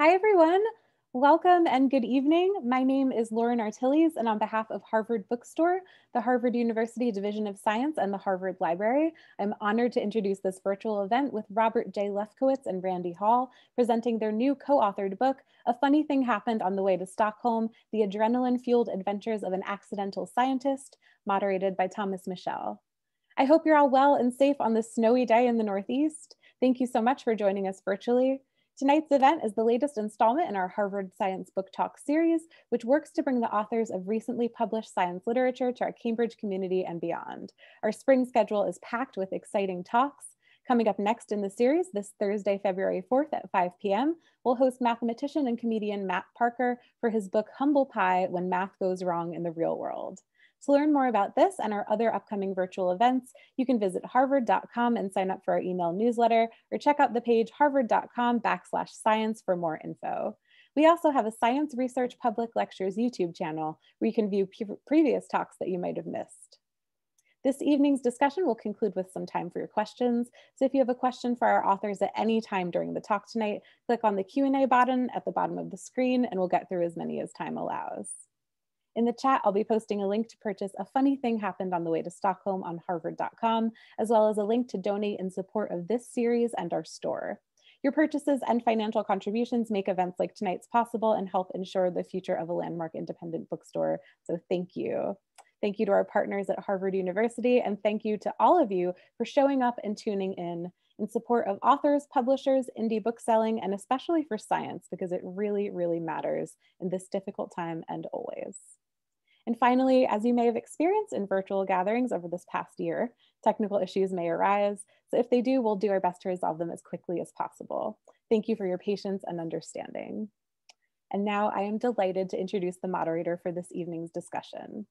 Hi, everyone. Welcome and good evening. My name is Lauren Artilles, and on behalf of Harvard Bookstore, the Harvard University Division of Science, and the Harvard Library, I'm honored to introduce this virtual event with Robert J. Lefkowitz and Randy Hall, presenting their new co-authored book, A Funny Thing Happened on the Way to Stockholm, The Adrenaline-Fueled Adventures of an Accidental Scientist, moderated by Thomas Michel. I hope you're all well and safe on this snowy day in the Northeast. Thank you so much for joining us virtually. Tonight's event is the latest installment in our Harvard Science Book Talk series, which works to bring the authors of recently published science literature to our Cambridge community and beyond. Our spring schedule is packed with exciting talks. Coming up next in the series, this Thursday, February 4th at 5 p.m., we'll host mathematician and comedian Matt Parker for his book Humble Pie When Math Goes Wrong in the Real World. To learn more about this and our other upcoming virtual events, you can visit harvard.com and sign up for our email newsletter or check out the page harvard.com backslash science for more info. We also have a Science Research Public Lectures YouTube channel where you can view previous talks that you might have missed. This evening's discussion will conclude with some time for your questions. So if you have a question for our authors at any time during the talk tonight, click on the Q&A button at the bottom of the screen and we'll get through as many as time allows. In the chat, I'll be posting a link to purchase A Funny Thing Happened on the Way to Stockholm on harvard.com, as well as a link to donate in support of this series and our store. Your purchases and financial contributions make events like tonight's possible and help ensure the future of a landmark independent bookstore. So thank you. Thank you to our partners at Harvard University, and thank you to all of you for showing up and tuning in in support of authors, publishers, indie bookselling, and especially for science, because it really, really matters in this difficult time and always. And finally, as you may have experienced in virtual gatherings over this past year, technical issues may arise. So if they do, we'll do our best to resolve them as quickly as possible. Thank you for your patience and understanding. And now I am delighted to introduce the moderator for this evening's discussion.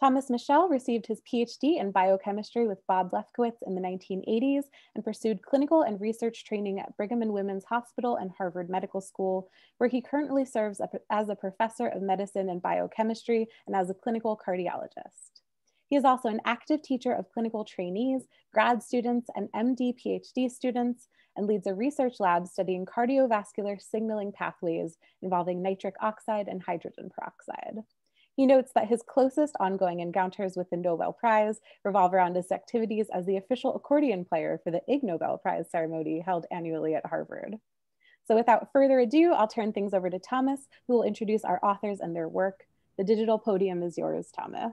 Thomas Michel received his PhD in biochemistry with Bob Lefkowitz in the 1980s and pursued clinical and research training at Brigham and Women's Hospital and Harvard Medical School, where he currently serves as a professor of medicine and biochemistry and as a clinical cardiologist. He is also an active teacher of clinical trainees, grad students, and MD PhD students, and leads a research lab studying cardiovascular signaling pathways involving nitric oxide and hydrogen peroxide. He notes that his closest ongoing encounters with the Nobel Prize revolve around his activities as the official accordion player for the Ig Nobel Prize ceremony held annually at Harvard. So without further ado, I'll turn things over to Thomas, who will introduce our authors and their work. The digital podium is yours, Thomas.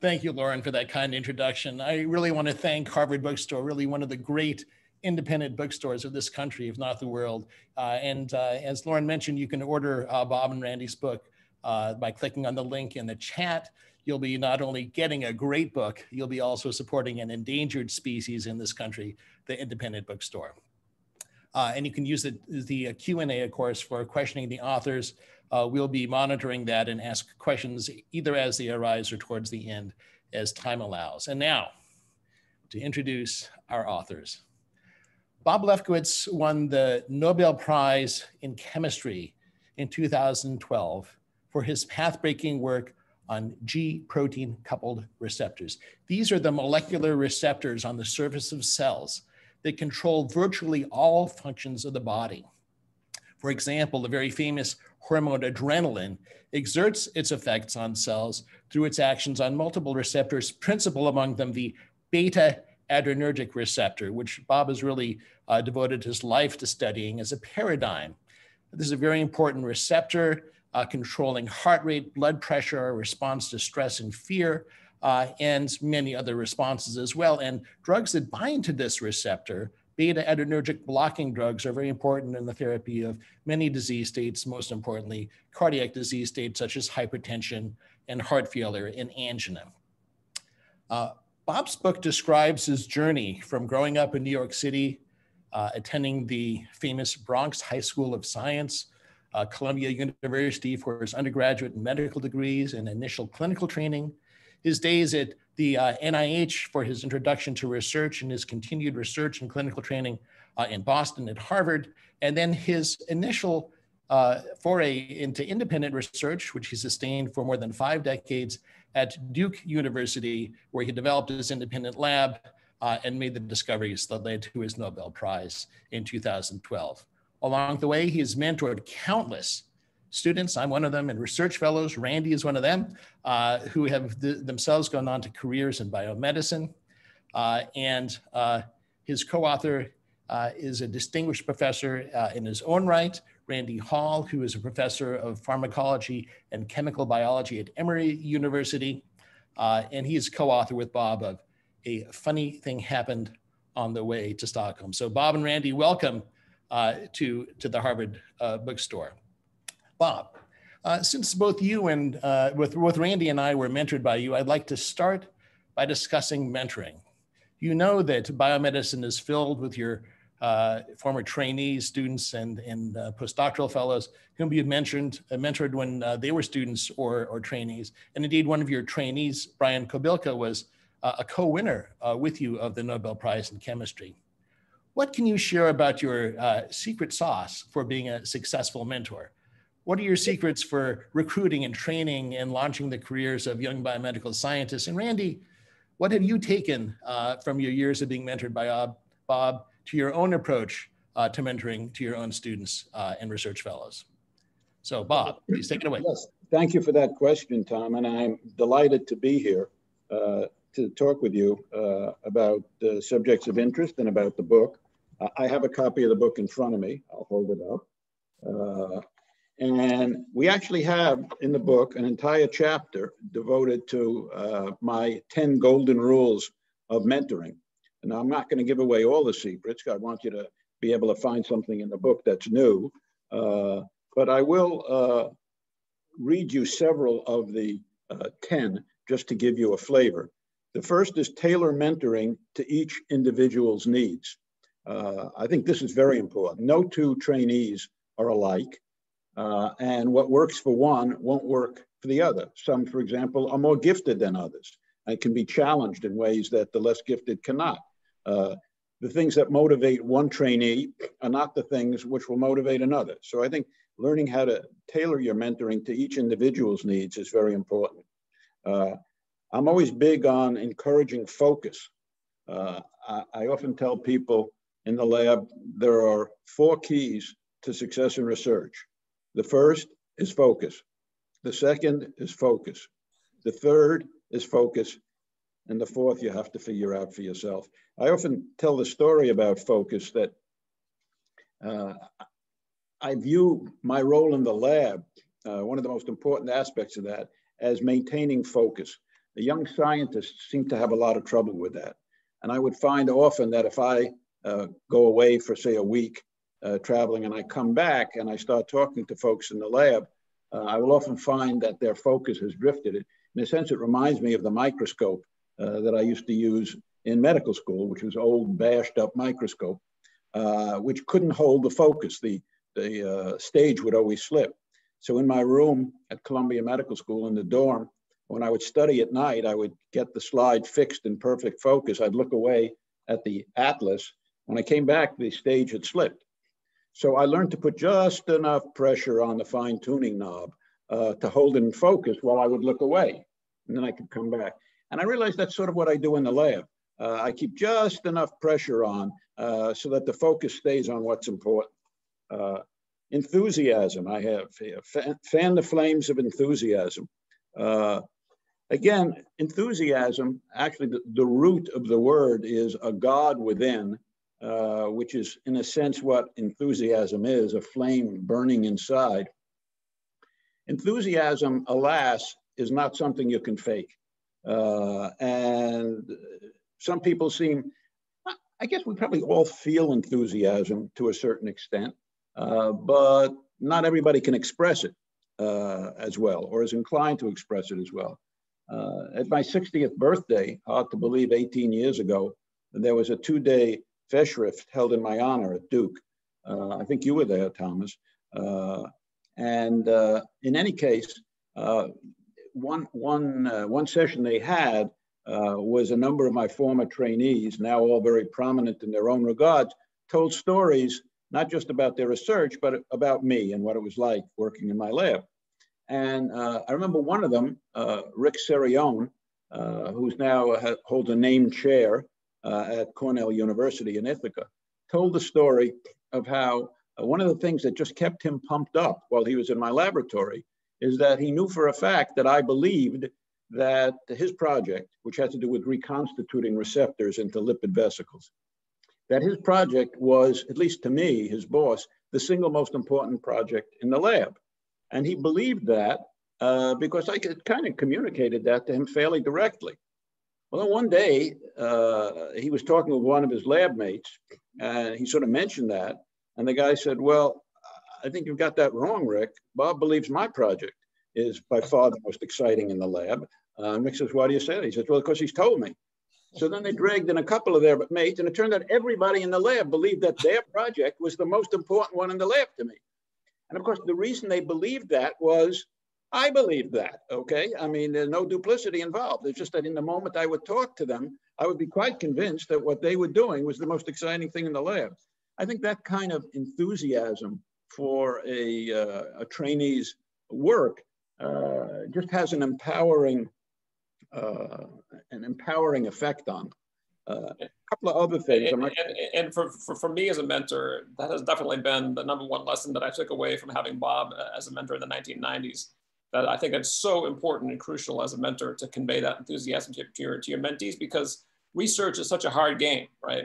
Thank you, Lauren, for that kind introduction. I really want to thank Harvard Bookstore, really one of the great independent bookstores of this country, if not the world. Uh, and uh, as Lauren mentioned, you can order uh, Bob and Randy's book uh, by clicking on the link in the chat. You'll be not only getting a great book, you'll be also supporting an endangered species in this country, the independent bookstore. Uh, and you can use the, the Q&A, of course, for questioning the authors. Uh, we'll be monitoring that and ask questions either as they arise or towards the end as time allows. And now, to introduce our authors. Bob Lefkowitz won the Nobel Prize in Chemistry in 2012 for his path-breaking work on G protein coupled receptors. These are the molecular receptors on the surface of cells that control virtually all functions of the body. For example, the very famous hormone adrenaline exerts its effects on cells through its actions on multiple receptors, principal among them the beta adrenergic receptor, which Bob has really uh, devoted his life to studying as a paradigm. This is a very important receptor uh, controlling heart rate, blood pressure, response to stress and fear, uh, and many other responses as well. And drugs that bind to this receptor, beta adrenergic blocking drugs, are very important in the therapy of many disease states, most importantly, cardiac disease states such as hypertension and heart failure and angina. Uh, Bob's book describes his journey from growing up in New York City, uh, attending the famous Bronx High School of Science, uh, Columbia University for his undergraduate and medical degrees and initial clinical training, his days at the uh, NIH for his introduction to research and his continued research and clinical training uh, in Boston at Harvard, and then his initial uh, foray into independent research, which he sustained for more than five decades at Duke University, where he developed his independent lab uh, and made the discoveries that led to his Nobel Prize in 2012. Along the way, he has mentored countless students. I'm one of them, and research fellows. Randy is one of them, uh, who have th themselves gone on to careers in biomedicine. Uh, and uh, his co-author uh, is a distinguished professor uh, in his own right, Randy Hall, who is a professor of pharmacology and chemical biology at Emory University. Uh, and he is co-author with Bob of A Funny Thing Happened on the Way to Stockholm. So Bob and Randy, welcome to, to the Harvard bookstore. Bob, uh, since both you and uh, with, both Randy and I were mentored by you, I'd like to start by discussing mentoring. You know that biomedicine is filled with your uh, former trainees, students, and, and uh, postdoctoral fellows whom you mentioned, uh, mentored when uh, they were students or, or trainees. And indeed, one of your trainees, Brian Kobilka, was a co-winner with you of the Nobel Prize in Chemistry. What can you share about your secret sauce for being a successful mentor? What are your secrets for recruiting and training and launching the careers of young biomedical scientists? And Randy, what have you taken uh, from your years of being mentored by uh, Bob to your own approach uh, to mentoring to your own students uh, and research fellows? So Bob, please take it away. Yes, thank you for that question, Tom. And I'm delighted to be here uh, to talk with you uh, about the subjects of interest and about the book. I have a copy of the book in front of me. I'll hold it up. Uh, and we actually have in the book an entire chapter devoted to uh, my 10 golden rules of mentoring. And I'm not going to give away all the secrets. I want you to be able to find something in the book that's new. Uh, but I will uh, read you several of the uh, 10 just to give you a flavor. The first is tailor mentoring to each individual's needs. Uh, I think this is very important. No two trainees are alike. Uh, and what works for one won't work for the other. Some, for example, are more gifted than others and can be challenged in ways that the less gifted cannot. Uh, the things that motivate one trainee are not the things which will motivate another. So I think learning how to tailor your mentoring to each individual's needs is very important. Uh, I'm always big on encouraging focus. Uh, I, I often tell people in the lab there are four keys to success in research. The first is focus. The second is focus. The third is focus. And the fourth, you have to figure out for yourself. I often tell the story about focus that uh, I view my role in the lab, uh, one of the most important aspects of that, as maintaining focus. The young scientists seem to have a lot of trouble with that. And I would find often that if I uh, go away for, say, a week uh, traveling and I come back and I start talking to folks in the lab, uh, I will often find that their focus has drifted. In a sense, it reminds me of the microscope uh, that I used to use in medical school, which was old bashed up microscope, uh, which couldn't hold the focus. The, the stage would always slip. So in my room at Columbia Medical School in the dorm, when I would study at night, I would get the slide fixed in perfect focus. I'd look away at the atlas. When I came back, the stage had slipped. So I learned to put just enough pressure on the fine tuning knob uh, to hold it in focus while I would look away. And then I could come back. And I realized that's sort of what I do in the lab. Uh, I keep just enough pressure on uh, so that the focus stays on what's important. Uh, enthusiasm, I have fan, fan, the flames of enthusiasm. Uh, again, enthusiasm, actually the, the root of the word is a God within uh, which is in a sense what enthusiasm is, a flame burning inside. Enthusiasm, alas, is not something you can fake. Uh, and some people seem, I guess we probably all feel enthusiasm to a certain extent, uh, but not everybody can express it uh, as well or is inclined to express it as well. Uh, at my 60th birthday, hard to believe 18 years ago, there was a two day Festschrift held in my honor at Duke. Uh, I think you were there, Thomas. Uh, and uh, in any case, uh, one, one, uh, one session they had uh, was a number of my former trainees, now all very prominent in their own regards, told stories not just about their research, but about me and what it was like working in my lab. And I remember one of them, Rick Cerione, who's now holds a named chair uh, at Cornell University in Ithaca, told the story of how uh, one of the things that just kept him pumped up while he was in my laboratory is that he knew for a fact that I believed that his project, which has to do with reconstituting receptors into lipid vesicles, that his project was, at least to me, his boss, the single most important project in the lab. And he believed that uh, because I kind of communicated that to him fairly directly. Well, one day uh, he was talking with one of his lab mates, and he sort of mentioned that. And the guy said, Well, I think you've got that wrong, Rick. Bob believes my project is by far the most exciting in the lab. Uh, Rick says, Why do you say that? He says, Well, because he's told me. So then they dragged in a couple of their mates, and it turned out everybody in the lab believed that their project was the most important one in the lab to me. And of course, the reason they believed that was I believe that, okay? I mean, there's no duplicity involved. It's just that in the moment I would talk to them, I would be quite convinced that what they were doing was the most exciting thing in the lab. I think that kind of enthusiasm for a, uh, a trainee's work uh, just has an empowering, uh, an empowering effect on uh, a couple of other things. And, and, and for, for, for, me as a mentor, that has definitely been the number one lesson that I took away from having Bob uh, as a mentor in the 1990s that I think that's so important and crucial as a mentor to convey that enthusiasm to, your, to your mentees because research is such a hard game, right?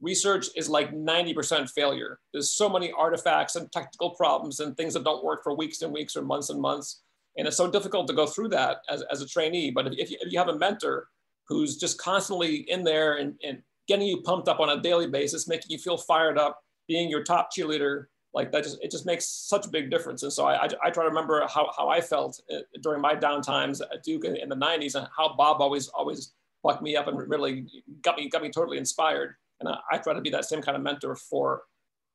Research is like 90% failure. There's so many artifacts and technical problems and things that don't work for weeks and weeks or months and months. And it's so difficult to go through that as, as a trainee. But if, you, if you have a mentor who's just constantly in there and, and getting you pumped up on a daily basis, making you feel fired up, being your top cheerleader, like that just it just makes such a big difference and so i i, I try to remember how, how i felt uh, during my downtimes at duke in, the 90s and how bob always always bucked me up and really got me got me totally inspired. And i, I try to be that same kind of mentor for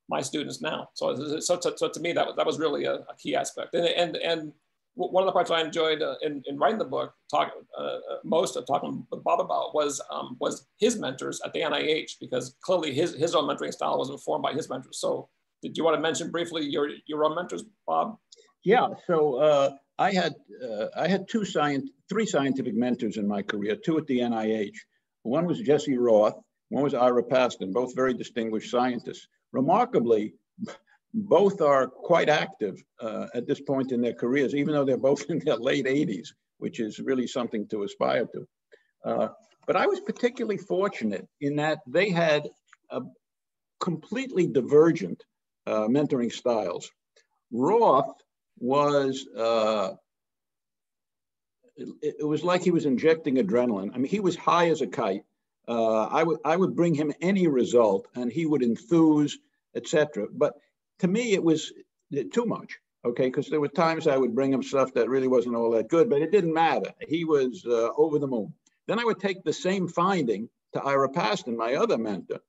my students now. So so, so, so to me that was that was really a, a key aspect. And and and one of the parts I enjoyed uh, in, in writing the book, talk, uh, uh most of talking with Bob about was um, was his mentors at the NIH because clearly his his own mentoring style was informed by his mentors. So did you want to mention briefly your your own mentors, Bob? Yeah. So uh, I had uh, I had two science three scientific mentors in my career. Two at the NIH. One was Jesse Roth. One was Ira Pastan. Both very distinguished scientists. Remarkably, both are quite active uh, at this point in their careers, even though they're both in their late 80s, which is really something to aspire to. Uh, but I was particularly fortunate in that they had a completely divergent uh, mentoring styles. Roth was, uh, it, it, was like he was injecting adrenaline. I mean, he was high as a kite. Uh, I, would, I would bring him any result and he would enthuse, etc. But to me, it was too much, okay? Because there were times I would bring him stuff that really wasn't all that good, but it didn't matter. He was uh, over the moon. Then I would take the same finding to Ira Pastan, my other mentor,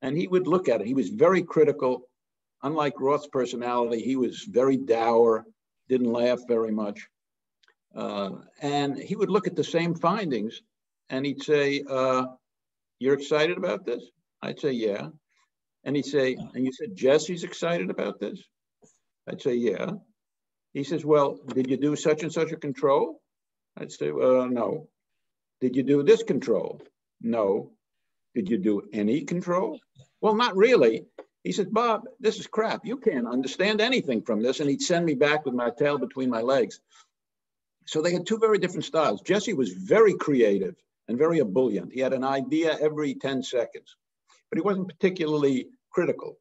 and he would look at it. He was very critical unlike Roth's personality, he was very dour, didn't laugh very much. Uh, and he would look at the same findings and he'd say, uh, You're excited about this? I'd say, Yeah. And he'd say, And you said Jesse's excited about this? I'd say, Yeah. He says, Well, did you do such and such a control? I'd say, uh, No. Did you do this control? No. Did you do any control? Well, not really. He said, Bob, this is crap. You can't understand anything from this. And he'd send me back with my tail between my legs. So they had two very different styles. Jesse was very creative and very ebullient. He had an idea every 10 seconds, but he wasn't particularly critical.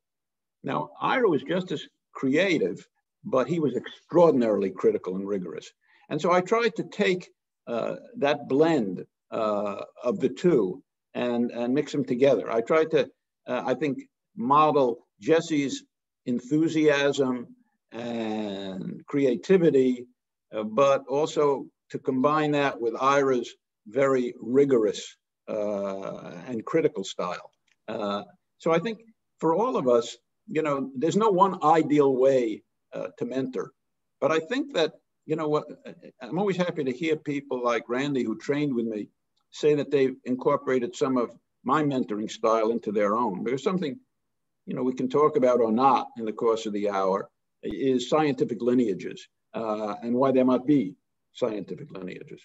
Now, Ira was just as creative, but he was extraordinarily critical and rigorous. And so I tried to take uh, that blend uh, of the two and, and mix them together. I tried to, uh, I think, model Jesse's enthusiasm and creativity, uh, but also to combine that with Ira's very rigorous uh, and critical style. Uh, so I think for all of us, you know, there's no one ideal way uh, to mentor, but I think that, you know, what I'm always happy to hear people like Randy who trained with me say that they've incorporated some of my mentoring style into their own. There's something you know, we can talk about or not in the course of the hour is scientific lineages uh, and why there might be scientific lineages.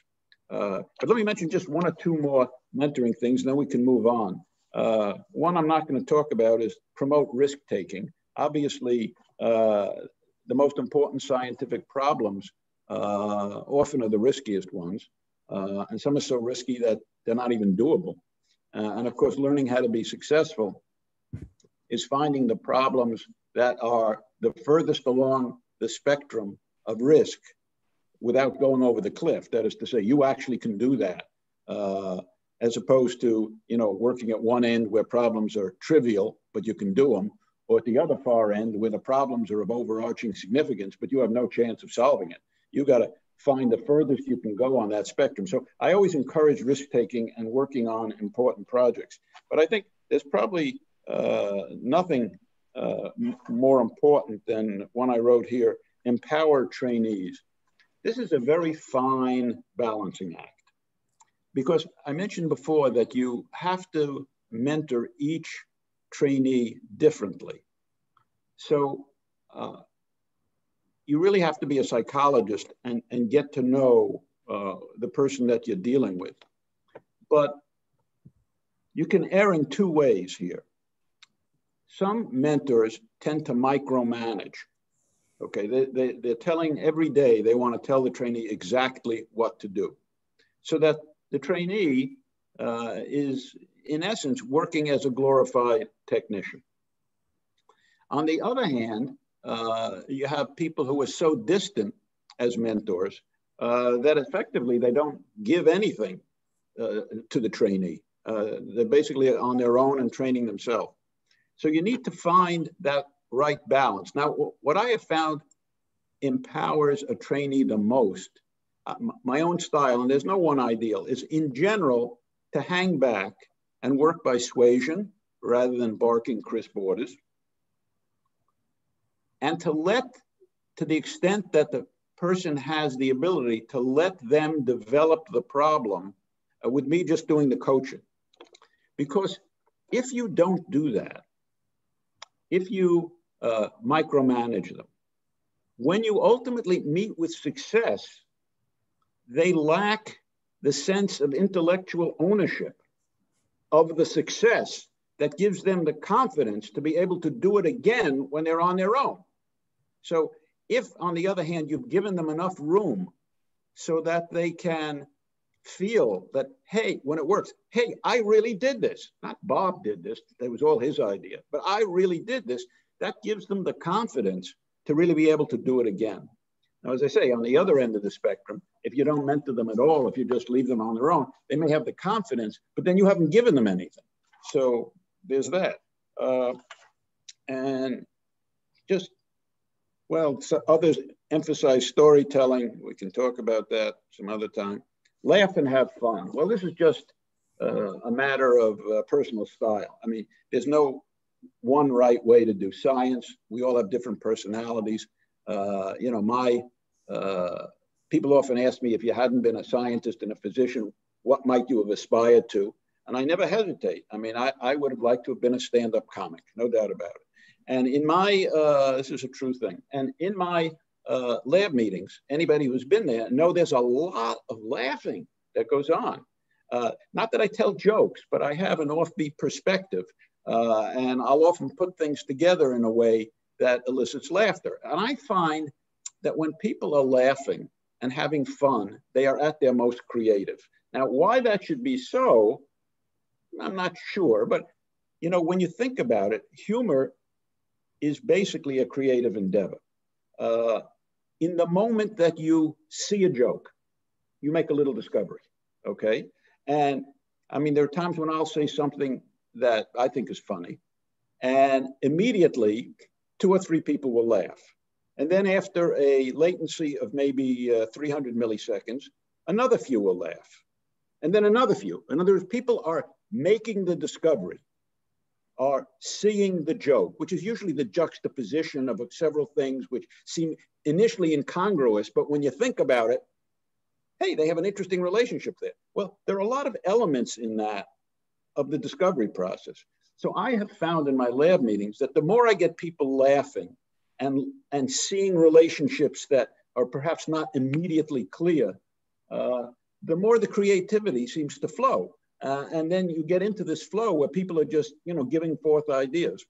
Uh, but let me mention just one or two more mentoring things, and then we can move on. Uh, one I'm not going to talk about is promote risk taking. obviously, uh, the most important scientific problems uh, often are the riskiest ones. Uh, and some are so risky that they're not even doable. And of course, learning how to be successful is finding the problems that are the furthest along the spectrum of risk without going over the cliff. That is to say, you actually can do that, uh, as opposed to you know working at one end where problems are trivial, but you can do them, or at the other far end where the problems are of overarching significance, but you have no chance of solving it. You got to find the furthest you can go on that spectrum. So I always encourage risk taking and working on important projects. But I think there's probably nothing uh, more important than one I wrote here empower trainees. This is a very fine balancing act because I mentioned before that you have to mentor each trainee differently. So uh, you really have to be a psychologist and, and get to know uh, the person that you're dealing with. But you can err in two ways here. Some mentors tend to micromanage. Okay, they, they, they're telling every day they want to tell the trainee exactly what to do. So that the trainee uh, is, in essence, working as a glorified technician. On the other hand, uh, you have people who are so distant as mentors uh, that effectively they don't give anything uh, to the trainee. Uh, they're basically on their own and training themselves. So you need to find that right balance. Now, what I have found empowers a trainee the most, uh, my own style, and there's no one ideal, is in general to hang back and work by suasion rather than barking crisp orders and to let, to the extent that the person has the ability to let them develop the problem uh, with me just doing the coaching. Because if you don't do that, if you uh, micromanage them, when you ultimately meet with success, they lack the sense of intellectual ownership of the success that gives them the confidence to be able to do it again when they're on their own. So if, on the other hand, you've given them enough room so that they can feel that, hey, when it works, hey, I really did this. Not Bob did this, that was all his idea, but I really did this. That gives them the confidence to really be able to do it again. Now, as I say, on the other end of the spectrum, if you don't mentor them at all, if you just leave them on their own, they may have the confidence, but then you haven't given them anything. So there's that. Uh, and just well, so others emphasize storytelling. We can talk about that some other time. Laugh and have fun. Well, this is just uh, a matter of uh, personal style. I mean, there's no one right way to do science. We all have different personalities. Uh, you know, my uh, people often ask me if you hadn't been a scientist and a physician, what might you have aspired to? And I never hesitate. I mean, I, I would have liked to have been a stand-up comic, no doubt about it. And in my, uh, this is a true thing, and in my uh, lab meetings, anybody who's been there know there's a lot of laughing that goes on. Uh, not that I tell jokes, but I have an offbeat perspective. Uh, and I'll often put things together in a way that elicits laughter. And I find that when people are laughing and having fun, they are at their most creative. Now, why that should be so, I'm not sure, but you know, when you think about it, humor is basically a creative endeavor. Uh, in the moment that you see a joke, you make a little discovery, okay? And I mean, there are times when I'll say something that I think is funny, and immediately two or three people will laugh. And then after a latency of maybe uh, 300 milliseconds, another few will laugh. And then another few. In other words, people are making the discovery are seeing the joke, which is usually the juxtaposition of several things which seem initially incongruous, but when you think about it, hey, they have an interesting relationship there. Well, there are a lot of elements in that of the discovery process. So I have found in my lab meetings that the more I get people laughing and, and seeing relationships that are perhaps not immediately clear, uh, the more the creativity seems to flow. Uh, and then you get into this flow where people are just, you know, giving forth ideas.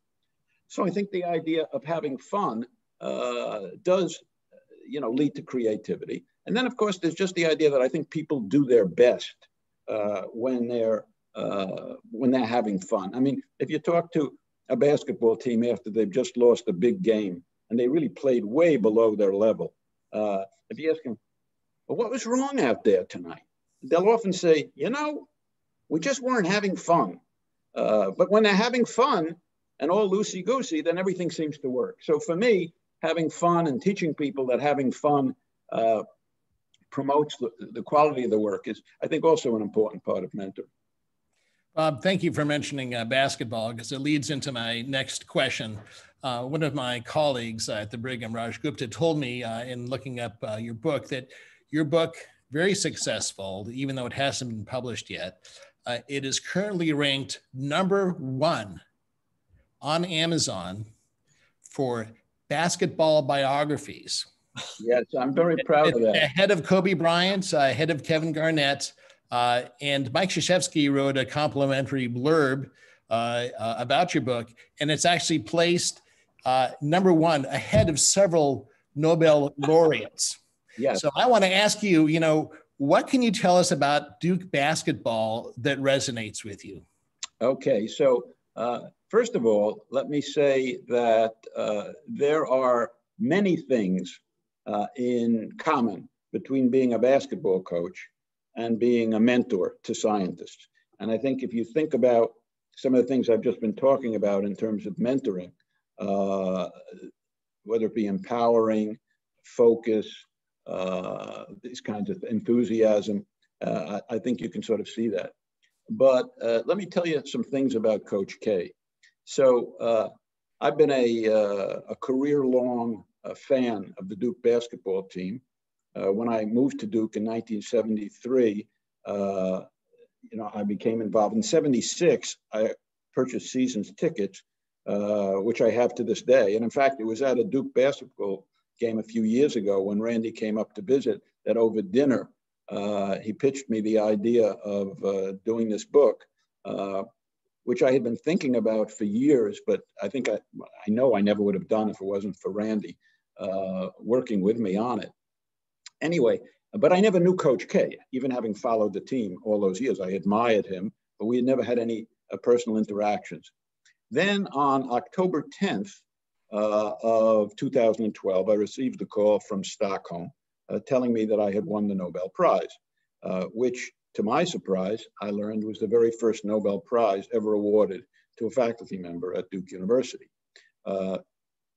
So I think the idea of having fun uh, does, you know, lead to creativity. And then, of course, there's just the idea that I think people do their best uh, when they're uh, when they're having fun. I mean, if you talk to a basketball team after they've just lost a big game and they really played way below their level, uh, if you ask them, "Well, what was wrong out there tonight?" They'll often say, "You know, we just weren't having fun." Uh, but when they're having fun and all loosey goosey, then everything seems to work. So for me, having fun and teaching people that having fun uh, promotes the, the quality of the work is, I think, also an important part of mentoring. Bob, thank you for mentioning uh, basketball because it leads into my next question. Uh, one of my colleagues at the Brigham, Raj Gupta, told me uh, in looking up uh, your book that your book, very successful, even though it hasn't been published yet, uh, it is currently ranked number one on Amazon for basketball biographies. Yes, I'm very proud of that. Ahead of Kobe Bryant, uh, ahead of Kevin Garnett. Uh, and Mike Krzyzewski wrote a complimentary blurb uh, uh, about your book, and it's actually placed uh, number one ahead of several Nobel laureates. Yes. So I want to ask you, you know, what can you tell us about Duke basketball that resonates with you? Okay, so uh, first of all, let me say that uh, there are many things uh, in common between being a basketball coach and being a mentor to scientists. And I think if you think about some of the things I've just been talking about in terms of mentoring, uh, whether it be empowering, focus, uh, these kinds of enthusiasm, uh, I, I, think you can sort of see that. But uh, let me tell you some things about Coach K. So uh, I've been a, uh, a career-long fan of the Duke basketball team. Uh, when I moved to Duke in 1973, uh, you know, I became involved. In 76, I purchased seasons tickets, uh, which I have to this day. And in fact, it was at a Duke basketball game a few years ago when Randy came up to visit that over dinner, uh, he pitched me the idea of uh, doing this book, uh, which I had been thinking about for years, but I think I, I know I never would have done if it wasn't for Randy working with me on it. Anyway, but I never knew Coach K, even having followed the team all those years. I admired him, but we had never had any uh, personal interactions. Then on October 10th uh, of 2012, I received a call from Stockholm uh, telling me that I had won the Nobel Prize, uh, which to my surprise, I learned was the very first Nobel Prize ever awarded to a faculty member at Duke University. Uh,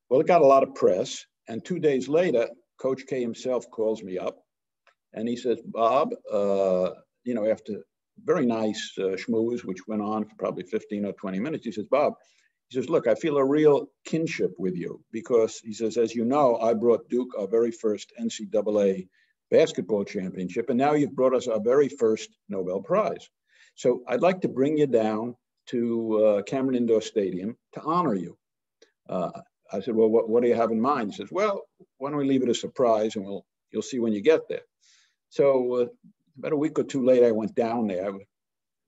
well, it got a lot of press, and two days later, Coach K himself calls me up and he says, Bob, uh, you know, after very nice uh, schmooze, which went on for probably 15 or 20 minutes, he says, Bob, he says, look, I feel a real kinship with you because he says, as you know, I brought Duke our very first NCAA basketball championship, and now you've brought us our very first Nobel Prize. So I'd like to bring you down to uh, Cameron Indoor Stadium to honor you. Uh, I said, well, what, what do you have in mind? He says, well, why don't we leave it a surprise and we'll, you'll see when you get there. So uh, about a week or two later, I went down there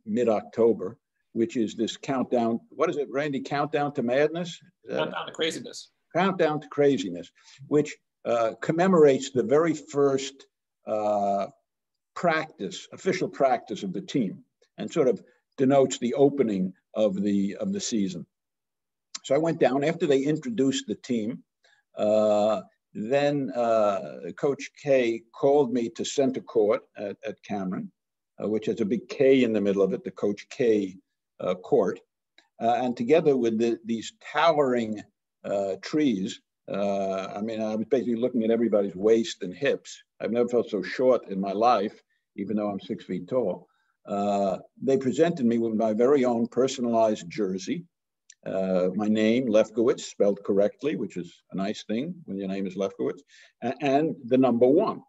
mid-October, which is this countdown. What is it, Randy? Countdown to madness? Countdown to craziness. Countdown to craziness, which uh, commemorates the very first uh, practice, official practice of the team, and sort of denotes the opening of the of the season. So I went down after they introduced the team. Uh, then uh, Coach K called me to center court at, at Cameron, uh, which has a big K in the middle of it, the Coach K court. Uh, and together with the, these towering uh, trees, I mean, I was basically looking at everybody's waist and hips. I've never felt so short in my life, even though I'm six feet tall. they presented me with my very own personalized jersey, uh, my name, Lefkowitz, spelled correctly, which is a nice thing when your name is Lefkowitz, and, and the number one.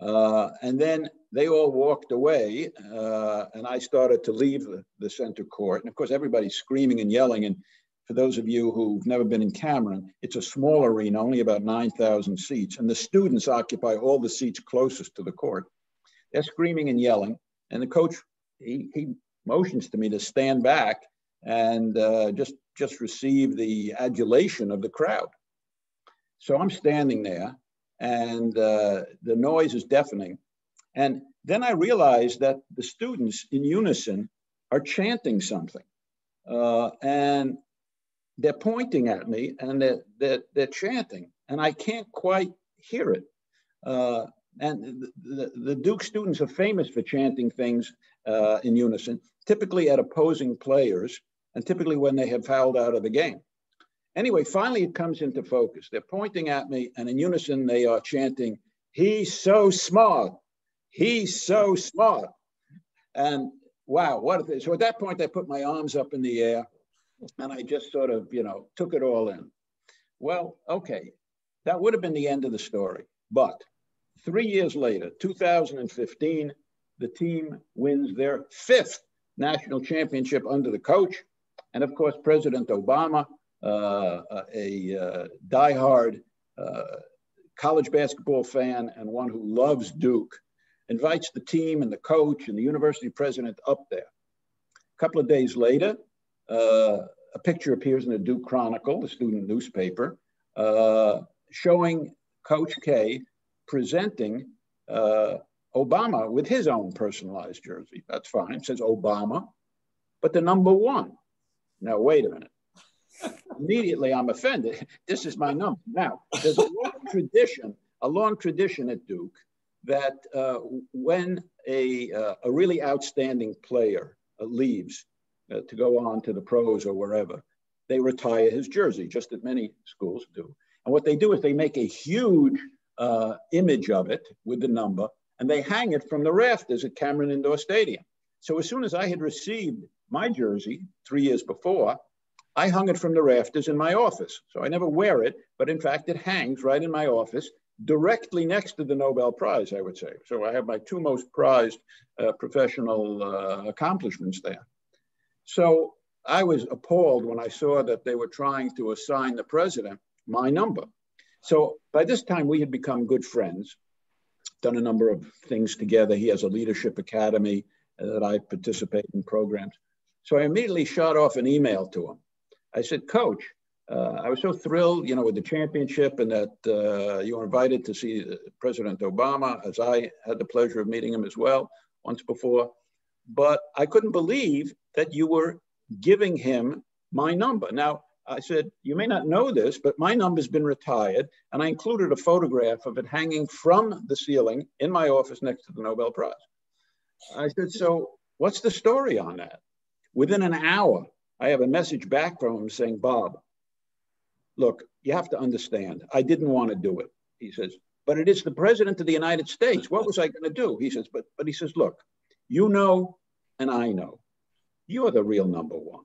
Uh, and then they all walked away, uh, and I started to leave the, the, center court. And of course, everybody's screaming and yelling. And for those of you who've never been in Cameron, it's a small arena, only about 9,000 seats, and the students occupy all the seats closest to the court. They're screaming and yelling, and the coach he, he motions to me to stand back and uh, just just receive the adulation of the crowd. So I'm standing there, and uh, the noise is deafening. And then I realized that the students in unison are chanting something, uh, and they're pointing at me, and they're, they're, they're chanting, and I can't quite hear it. Uh, and the, the, the, Duke students are famous for chanting things uh, in unison, typically at opposing players, and typically when they have fouled out of the game. Anyway, finally it comes into focus. They're pointing at me, and in unison they are chanting, He's so smart. He's so smart. And wow, what. So at that point, I put my arms up in the air and I just sort of, you know, took it all in. Well, okay, that would have been the end of the story. But three years later, 2015, the team wins their fifth national championship under the coach. And of course, President Obama, uh, a uh, diehard uh, college basketball fan and one who loves Duke, invites the team and the coach and the university president up there. A couple of days later, uh, a picture appears in the Duke Chronicle, the student newspaper, uh, showing Coach K presenting uh, Obama with his own personalized jersey. That's fine. It says Obama, but the number one. Now, wait a minute. Immediately, I'm offended. This is my number. Now, there's a long tradition, a long tradition at Duke that uh, when a, uh, a really outstanding player uh, leaves uh, to go on to the pros or wherever, they retire his jersey, just as many schools do. And what they do is they make a huge uh, image of it with the number, and they hang it from the rafters at Cameron Indoor Stadium. So as soon as I had received my jersey three years before, I hung it from the rafters in my office. So I never wear it, but in fact, it hangs right in my office directly next to the Nobel Prize, I would say. So I have my two most prized uh, professional uh, accomplishments there. So I was appalled when I saw that they were trying to assign the president my number. So by this time, we had become good friends, done a number of things together. He has a leadership academy uh, that I participate in programs. So I immediately shot off an email to him. I said, Coach, uh, I was so thrilled, you know, with the championship and that uh, you were invited to see uh, President Obama, as I had the pleasure of meeting him as well once before. But I couldn't believe that you were giving him my number. Now, I said, You may not know this, but my number's been retired. And I included a photograph of it hanging from the ceiling in my office next to the Nobel Prize. I said, So what's the story on that? Within an hour, I have a message back from him saying, Bob, look, you have to understand, I didn't want to do it. He says, but it is the president of the United States. What was I going to do? He says, but, but he says, look, you know, and I know, you're the real number one.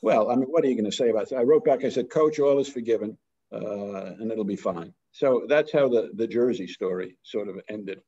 Well, I mean, what are you going to say about that? I wrote back, I said, Coach, all is forgiven uh, and it'll be fine. So that's how the, the Jersey story sort of ended.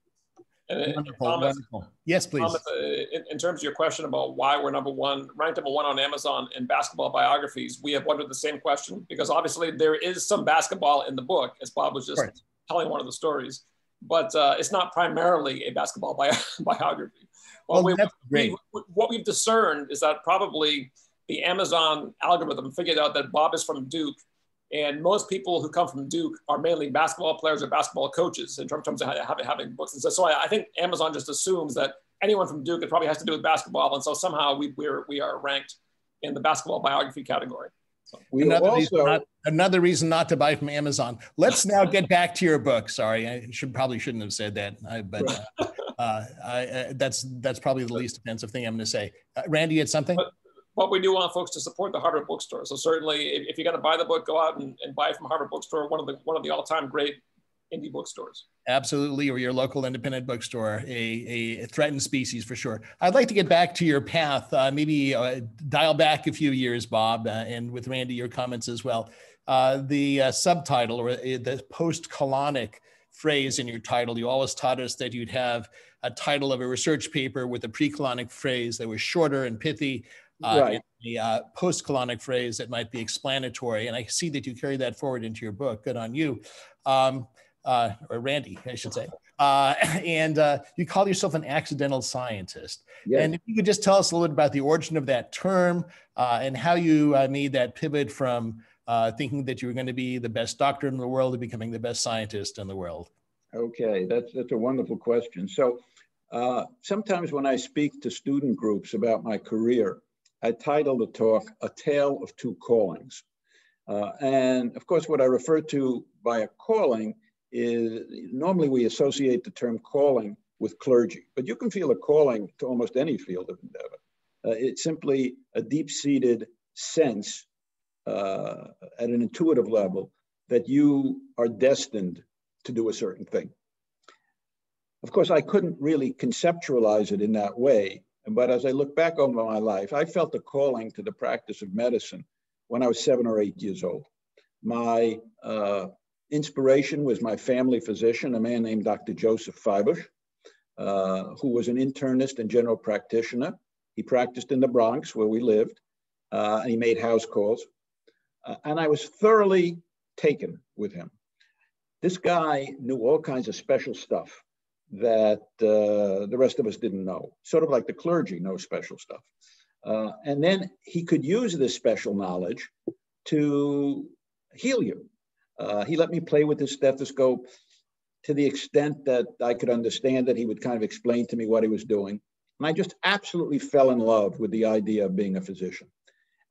And, wonderful, Thomas, wonderful. Yes, please. Thomas, uh, in, in, terms of your question about why we're number one, ranked number one on Amazon in basketball biographies, we have wondered the same question because obviously there is some basketball in the book, as Bob was just right. telling one of the stories, but uh, it's not primarily a basketball bi- biography. Well, well that's great. We, what we've discerned is that probably the Amazon algorithm figured out that Bob is from Duke, and most people who come from Duke are mainly basketball players or basketball coaches in terms of having, having books. And so, so I, I think Amazon just assumes that anyone from Duke, it probably has to do with basketball. And so somehow we, we're, we are ranked in the basketball biography category. So we another, also, reason not, another reason not to buy from Amazon. Let's now get back to your book. Sorry, I should probably shouldn't have said that, I, but uh, uh, I, uh, that's that's probably the least offensive thing I'm going to say. Uh, Randy, you had something. But, but we do want folks to support the Harvard Bookstore. So certainly, if, if you're going to buy the book, go out and, and buy from Harvard Bookstore, one of the one of the all-time great indie bookstores. Absolutely, or your local independent bookstore, a, a threatened species for sure. I'd like to get back to your path, uh, maybe uh, dial back a few years, Bob, uh, and with Randy, your comments as well. Uh, the uh, subtitle or uh, the post-colonic phrase in your title, you always taught us that you'd have a title of a research paper with a pre-colonic phrase that was shorter and pithy, uh, right. the uh, post-colonic phrase that might be explanatory. And I see that you carry that forward into your book. Good on you. Um, uh, or Randy, I should say. Uh, and uh, you call yourself an accidental scientist. Yes. And if you could just tell us a little bit about the origin of that term uh, and how you uh, made that pivot from uh, thinking that you were going to be the best doctor in the world to becoming the best scientist in the world. Okay, that's that's a wonderful question. So uh, sometimes when I speak to student groups about my career, I titled the talk "A Tale of Two Callings," uh, and of course, what I refer to by a calling is normally we associate the term calling with clergy, but you can feel a calling to almost any field of endeavor. Uh, it's simply a deep-seated sense uh, at an intuitive level that you are destined to do a certain thing. Of course, I couldn't really conceptualize it in that way. But as I look back over my life, I felt a calling to the practice of medicine when I was seven or eight years old. My uh, inspiration was my family physician, a man named Dr. Joseph Feibush, uh, who was an internist and general practitioner. He practiced in the Bronx where we lived, uh, and he made house calls. Uh, and I was thoroughly taken with him. This guy knew all kinds of special stuff that uh, the rest of us didn't know, sort of like the clergy know special stuff. Uh, and then he could use this special knowledge to heal you. Uh, he let me play with his stethoscope to the extent that I could understand that he would kind of explain to me what he was doing. And I just absolutely fell in love with the idea of being a physician.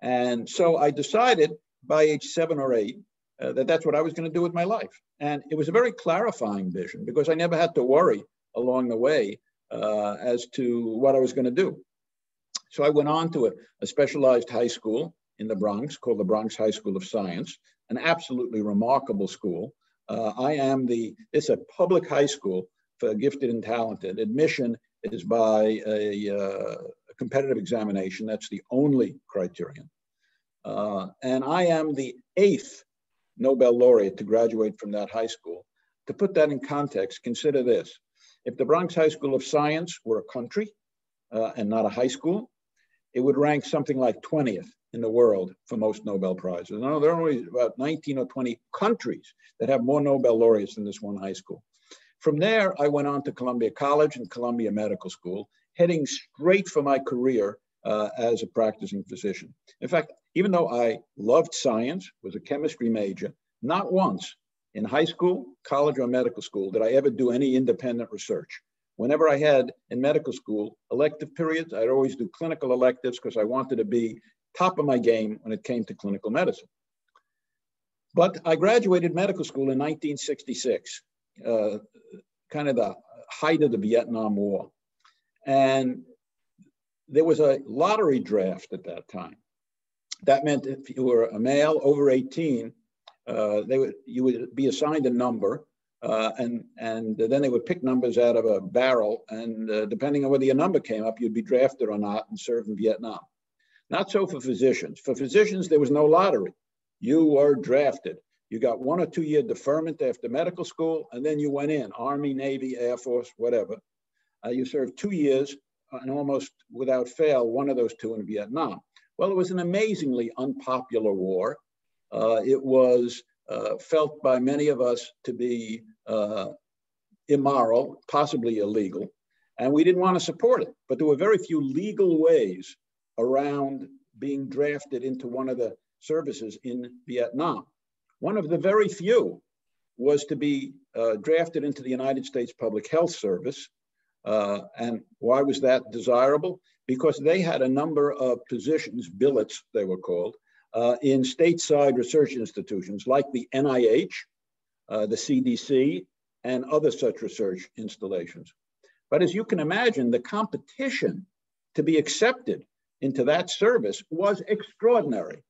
And so I decided by age seven or eight uh, that that's what I was going to do with my life. And it was a very clarifying vision because I never had to worry along the way uh, as to what I was going to do. So I went on to a, a, specialized high school in the Bronx called the Bronx High School of Science, an absolutely remarkable school. Uh, I am the, it's a public high school for gifted and talented. Admission is by a, uh, a competitive examination. That's the only criterion. Uh, and I am the eighth Nobel laureate to graduate from that high school. To put that in context, consider this. If the Bronx High School of Science were a country uh, and not a high school, it would rank something like 20th in the world for most Nobel Prizes. No, there are only about 19 or 20 countries that have more Nobel laureates than this one high school. From there, I went on to Columbia College and Columbia Medical School, heading straight for my career uh, as a practicing physician. In fact, even though I loved science, was a chemistry major, not once in high school, college, or medical school did I ever do any independent research. Whenever I had in medical school elective periods, I'd always do clinical electives because I wanted to be top of my game when it came to clinical medicine. But I graduated medical school in 1966, uh, kind of the height of the Vietnam War. And there was a lottery draft at that time. That meant if you were a male over 18, uh, they would you would be assigned a number, uh, and and then they would pick numbers out of a barrel, and uh, depending on whether your number came up, you'd be drafted or not and serve in Vietnam. Not so for physicians. For physicians, there was no lottery. You were drafted. You got one or two year deferment after medical school, and then you went in Army, Navy, Air Force, whatever. Uh, you served two years, and almost without fail, one of those two in Vietnam. Well, it was an amazingly unpopular war. Uh, it was uh, felt by many of us to be uh, immoral, possibly illegal, and we didn't want to support it. But there were very few legal ways around being drafted into one of the services in Vietnam. One of the very few was to be uh, drafted into the United States Public Health Service. Uh, and why was that desirable? Because they had a number of positions, billets they were called, uh, in stateside research institutions like the NIH, uh, the CDC, and other such research installations. But as you can imagine, the competition to be accepted into that service was extraordinary.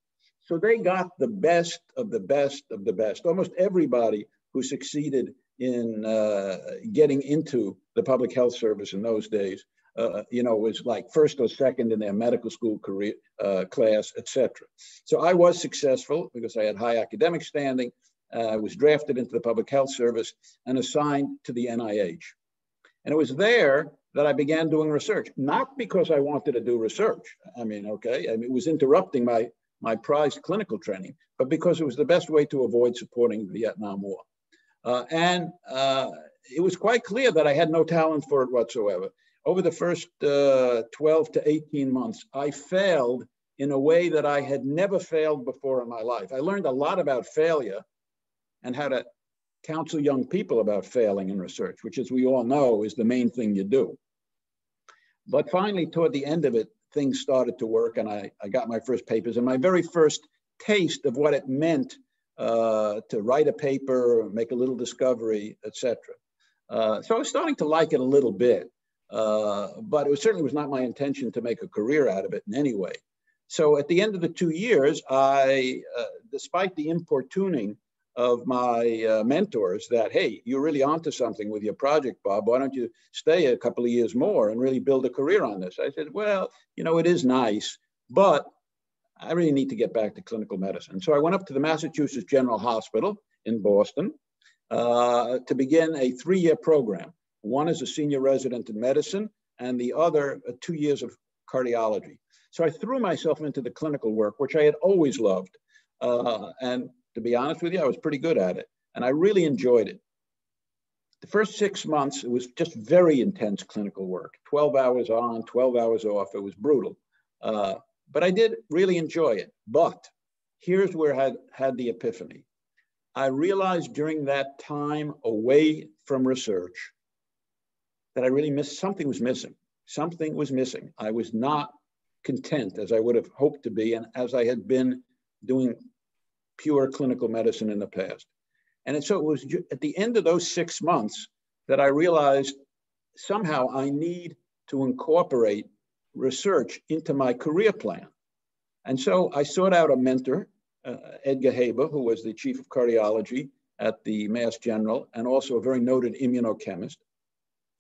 So they got the best of the best of the best. Almost everybody who succeeded in uh, getting into the public health service in those days uh, you know, was like first or second in their medical school career uh, class, etc. So I was successful because I had high academic standing. I was drafted into the public health service and assigned to the NIH. And it was there that I began doing research, not because I wanted to do research. I mean, okay, I mean, it was interrupting my, my prized clinical training, but because it was the best way to avoid supporting the Vietnam War. Uh, and uh, it was quite clear that I had no talent for it whatsoever. Over the first uh, 12 to 18 months, I failed in a way that I had never failed before in my life. I learned a lot about failure and how to counsel young people about failing in research, which, as we all know, is the main thing you do. But finally, toward the end of it, things started to work and I, I got my first papers and my very first taste of what it meant uh, to write a paper, make a little discovery, etc. Uh, so I was starting to like it a little bit, uh, but it was, certainly was not my intention to make a career out of it in any way. So at the end of the two years, I, uh, despite the importuning of my uh, mentors that, hey, you're really onto something with your project, Bob. Why don't you stay a couple of years more and really build a career on this? I said, well, you know, it is nice, but I really need to get back to clinical medicine. So I went up to the Massachusetts General Hospital in Boston uh, to begin a three-year program. One is a senior resident in medicine and the other uh, two years of cardiology. So I threw myself into the clinical work, which I had always loved. Uh, and to be honest with you, I was pretty good at it and I really enjoyed it. The first six months, it was just very intense clinical work 12 hours on, 12 hours off. It was brutal. Uh, but I did really enjoy it. But here's where I had, had the epiphany. I realized during that time away from research that I really missed something was missing. Something was missing. I was not content as I would have hoped to be and as I had been doing pure clinical medicine in the past. And so it was at the end of those six months that I realized somehow I need to incorporate research into my career plan. And so I sought out a mentor, uh, Edgar Haber, who was the chief of cardiology at the Mass General and also a very noted immunochemist.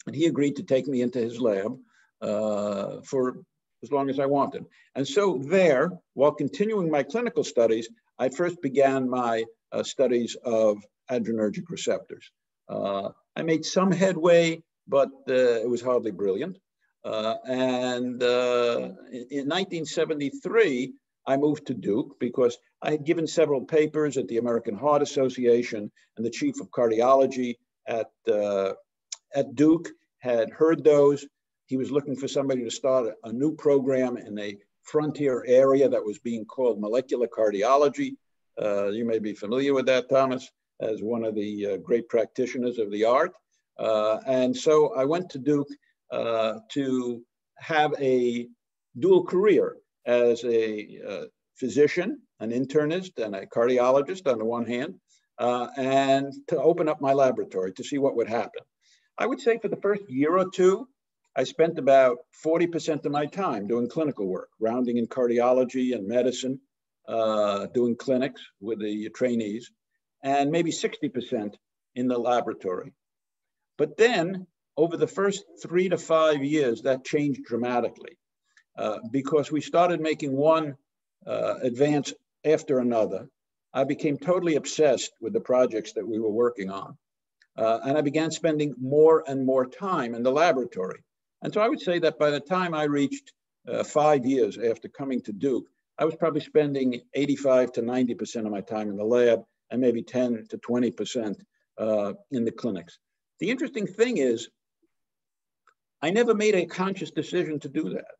And he agreed to take me into his lab uh, for as long as I wanted. And so there, while continuing my clinical studies, I first began my uh, studies of adrenergic receptors. Uh, I made some headway, but uh, it was hardly brilliant. Uh, and uh, in 1973, I moved to Duke because I had given several papers at the American Heart Association, and the chief of cardiology at, uh, at Duke had heard those. He was looking for somebody to start a new program in a frontier area that was being called molecular cardiology. Uh, you may be familiar with that, Thomas, as one of the great practitioners of the art. And so I went to Duke uh, to have a dual career as a uh, physician, an internist, and a cardiologist on the one hand, uh, and to open up my laboratory to see what would happen. I would say for the first year or two, I spent about 40% of my time doing clinical work, rounding in cardiology and medicine, uh, doing clinics with the trainees, and maybe 60% in the laboratory. But then over the first three to five years, that changed dramatically uh, because we started making one uh, advance after another. I became totally obsessed with the projects that we were working on. Uh, and I began spending more and more time in the laboratory. And so I would say that by the time I reached uh, five years after coming to Duke, I was probably spending 85 to 90% of my time in the lab and maybe 10 to 20% uh, in the clinics. The interesting thing is I never made a conscious decision to do that.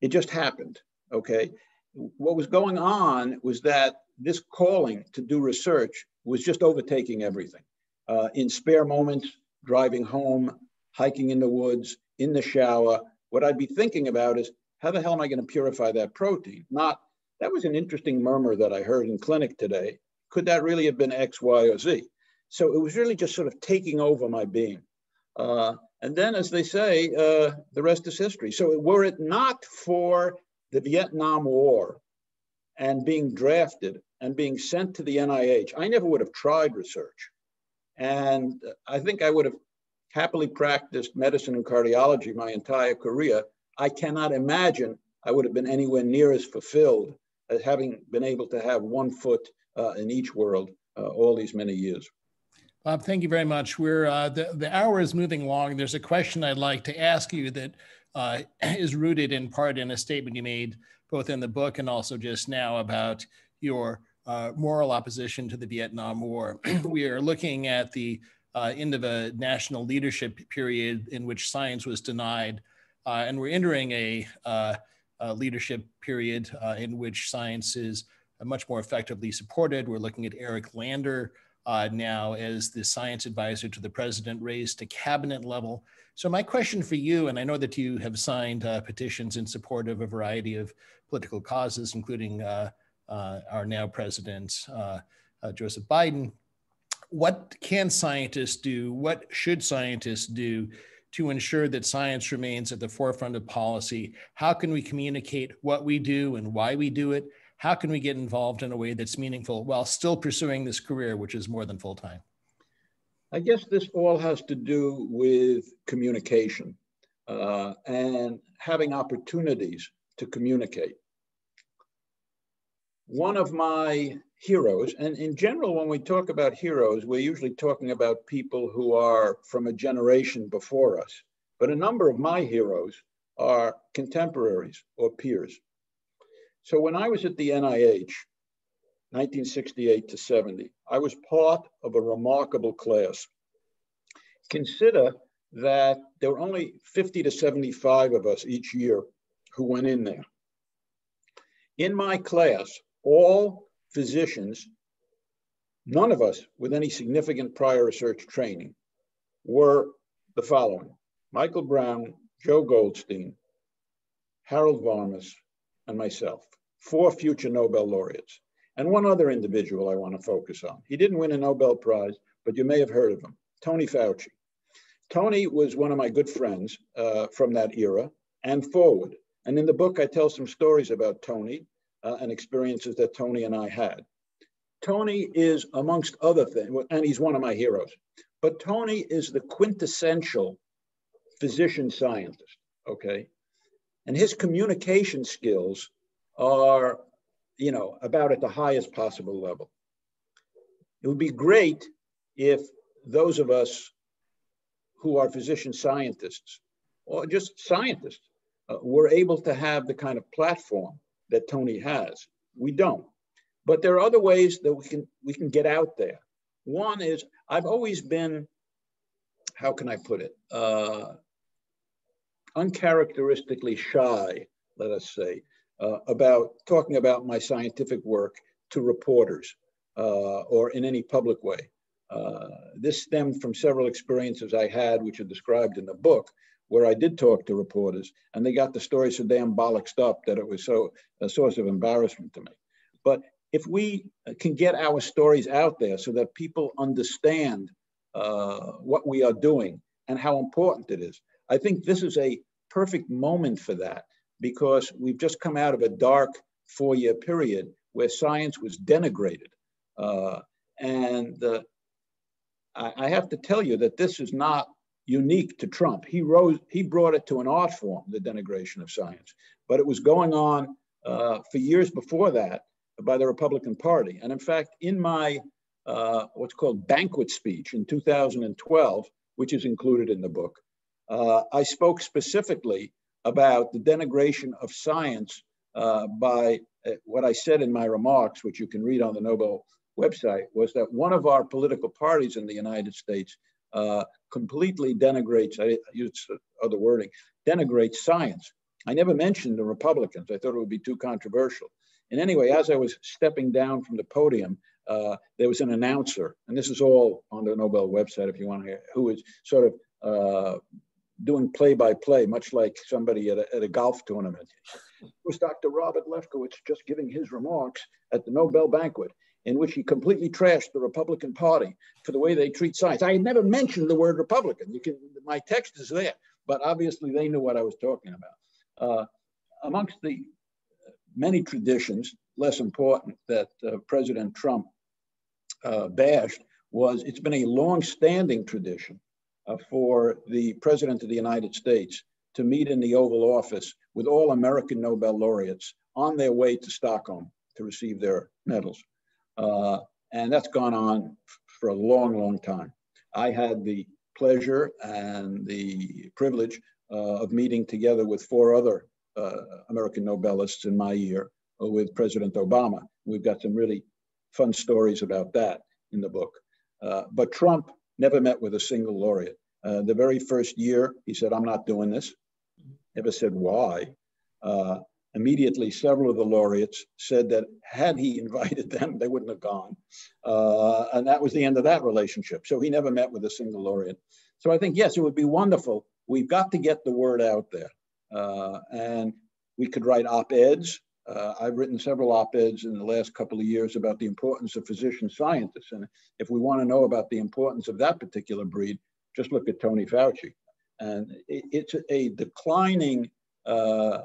It just happened. Okay. What was going on was that this calling to do research was just overtaking everything. Uh, in spare moments, driving home, hiking in the woods, in the shower, what I'd be thinking about is how the hell am I going to purify that protein? Not that was an interesting murmur that I heard in clinic today. Could that really have been X, Y, or Z? So it was really just sort of taking over my being. Uh, and then, as they say, uh, the rest is history. So, were it not for the Vietnam War and being drafted and being sent to the NIH, I never would have tried research. And I think I would have happily practiced medicine and cardiology my entire career. I cannot imagine I would have been anywhere near as fulfilled as having been able to have one foot uh, in each world uh, all these many years. Bob, thank you very much. We're uh, the the hour is moving along. There's a question I'd like to ask you that uh, is rooted in part in a statement you made both in the book and also just now about your uh, moral opposition to the Vietnam War. we are looking at the uh, end of a national leadership period in which science was denied, uh, and we're entering a, uh, a leadership period in which science is much more effectively supported. We're looking at Eric Lander uh, now as the science advisor to the president, raised to cabinet level. So my question for you, and I know that you have signed uh, petitions in support of a variety of political causes, including uh, uh our now president, uh, uh, Joseph Biden. What can scientists do? What should scientists do to ensure that science remains at the forefront of policy? How can we communicate what we do and why we do it? How can we get involved in a way that's meaningful while still pursuing this career, which is more than full time? I guess this all has to do with communication uh, and having opportunities to communicate. One of my heroes, and in general, when we talk about heroes, we're usually talking about people who are from a generation before us. But a number of my heroes are contemporaries or peers. So when I was at the NIH, 1968 to 70, I was part of a remarkable class. Consider that there were only 50 to 75 of us each year who went in there. In my class, all physicians, none of us with any significant prior research training, were the following Michael Brown, Joe Goldstein, Harold Varmus, and myself four future Nobel laureates, and one other individual I want to focus on. He didn't win a Nobel Prize, but you may have heard of him, Tony Fauci. Tony was one of my good friends uh, from that era and forward. And in the book, I tell some stories about Tony uh, and experiences that Tony and I had. Tony is, amongst other things, and he's one of my heroes, but Tony is the quintessential physician scientist, okay? And his communication skills are, you know, about at the highest possible level. It would be great if those of us who are physician scientists or just scientists uh, were able to have the kind of platform that Tony has. We don't. But there are other ways that we can we can get out there. One is I've always been, how can I put it, uh, uncharacteristically shy, let us say, uh, about talking about my scientific work to reporters uh, or in any public way. Uh, this stemmed from several experiences I had, which are described in the book, where I did talk to reporters and they got the story so damn bollocksed up that it was so a source of embarrassment to me. But if we can get our stories out there so that people understand uh, what we are doing and how important it is, I think this is a perfect moment for that because we've just come out of a dark four year period where science was denigrated. Uh, and uh, I, I, have to tell you that this is not unique to Trump. He, rose, he brought it to an art form, the denigration of science, but it was going on uh, for years before that by the Republican Party. And in fact, in my uh, what's called banquet speech in 2012, which is included in the book, uh, I spoke specifically about the denigration of science uh, by uh, what I said in my remarks, which you can read on the Nobel website, was that one of our political parties in the United States uh, completely denigrates, I use other wording, denigrates science. I never mentioned the Republicans. I thought it would be too controversial. And anyway, as I was stepping down from the podium, uh, there was an announcer, and this is all on the Nobel website if you want to hear, who was sort of uh, doing play by play, much like somebody at a, at a golf tournament. It was Dr. Robert Lefkowitz just giving his remarks at the Nobel banquet, in which he completely trashed the Republican Party for the way they treat science. I had never mentioned the word Republican. You can, my text is there, but obviously they knew what I was talking about. Uh, amongst the many traditions, less important, that uh, President Trump uh, bashed was it's been a long-standing tradition for the President of the United States to meet in the Oval Office with all American Nobel laureates on their way to Stockholm to receive their medals. Uh, and that's gone on for a long, long time. I had the pleasure and the privilege uh, of meeting together with four other uh, American Nobelists in my year uh, with President Obama. We've got some really fun stories about that in the book. Uh, but Trump never met with a single laureate. Uh, the very first year, he said, I'm not doing this. Never said why. Uh, immediately, several of the laureates said that had he invited them, they wouldn't have gone. Uh, and that was the end of that relationship. So he never met with a single laureate. So I think, yes, it would be wonderful. We've got to get the word out there. Uh, and we could write op-eds. Uh, I've written several op-eds in the last couple of years about the importance of physician scientists. And if we want to know about the importance of that particular breed, just look at Tony Fauci. And it, it's a declining uh,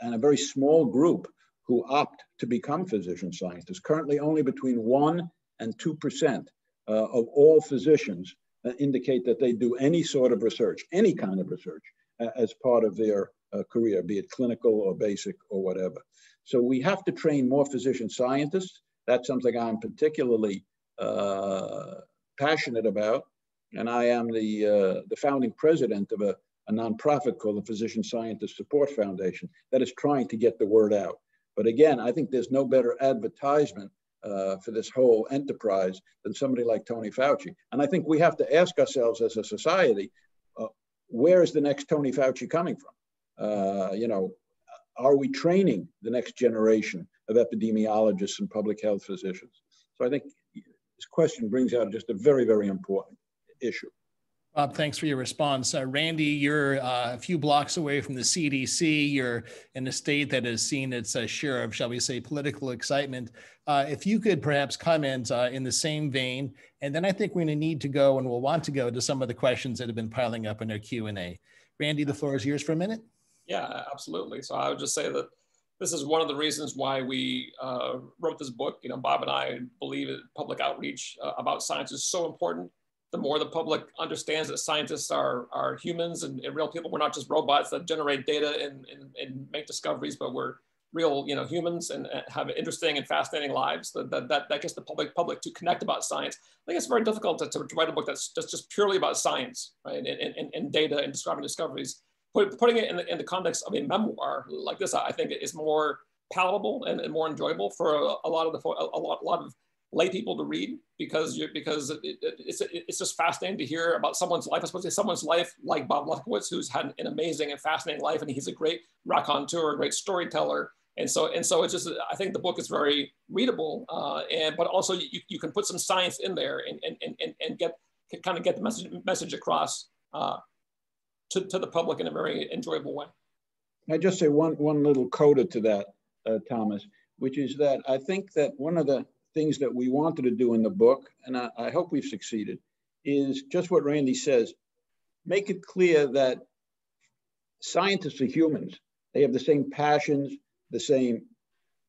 and a very small group who opt to become physician scientists. Currently, only between 1% and 2% uh, of all physicians indicate that they do any sort of research, any kind of research, as part of their uh, career, be it clinical or basic or whatever. So we have to train more physician scientists. That's something I'm particularly uh, passionate about. And I am the, uh, the founding president of a, a nonprofit called the Physician Scientist Support Foundation that is trying to get the word out. But again, I think there's no better advertisement uh, for this whole enterprise than somebody like Tony Fauci. And I think we have to ask ourselves as a society, uh, where is the next Tony Fauci coming from? Uh, you know, are we training the next generation of epidemiologists and public health physicians? So I think this question brings out just a very, very important issue. Bob, thanks for your response. Uh, Randy, you're uh, a few blocks away from the CDC. You're in a state that has seen its uh, share of, shall we say, political excitement. Uh, if you could perhaps comment uh, in the same vein, and then I think we're going to need to go and we'll want to go to some of the questions that have been piling up in our Q&A. Randy, the floor is yours for a minute. Yeah, absolutely. So I would just say that this is one of the reasons why we uh, wrote this book. You know, Bob and I believe that public outreach uh, about science is so important. The more the public understands that scientists are, are humans and, and real people, we're not just robots that generate data and, and, and make discoveries, but we're real you know humans and have interesting and fascinating lives that, that, that, that gets the public public to connect about science i think it's very difficult to, to write a book that's just, just purely about science right and, and, and data and describing discoveries put, putting it in the, in the context of a memoir like this, I think is more palatable and, and more enjoyable for a, a, lot of the a lot, a lot of lay people to read because you because it, it, it's it's just fascinating to hear about someone's life, especially someone's life like Bob Lefkowitz, who's had an amazing and fascinating life, and he's a great raconteur, a great storyteller. And so, and so it's just, I think the book is very readable, uh, and but also you, you can put some science in there and, and, and, and get kind of get the message message across uh, to, to the public in a very enjoyable way. I just say one, one little coda to that, uh, Thomas, which is that I think that one of the things that we wanted to do in the book, and I, I hope we've succeeded, is just what Randy says, make it clear that scientists are humans. They have the same passions, the same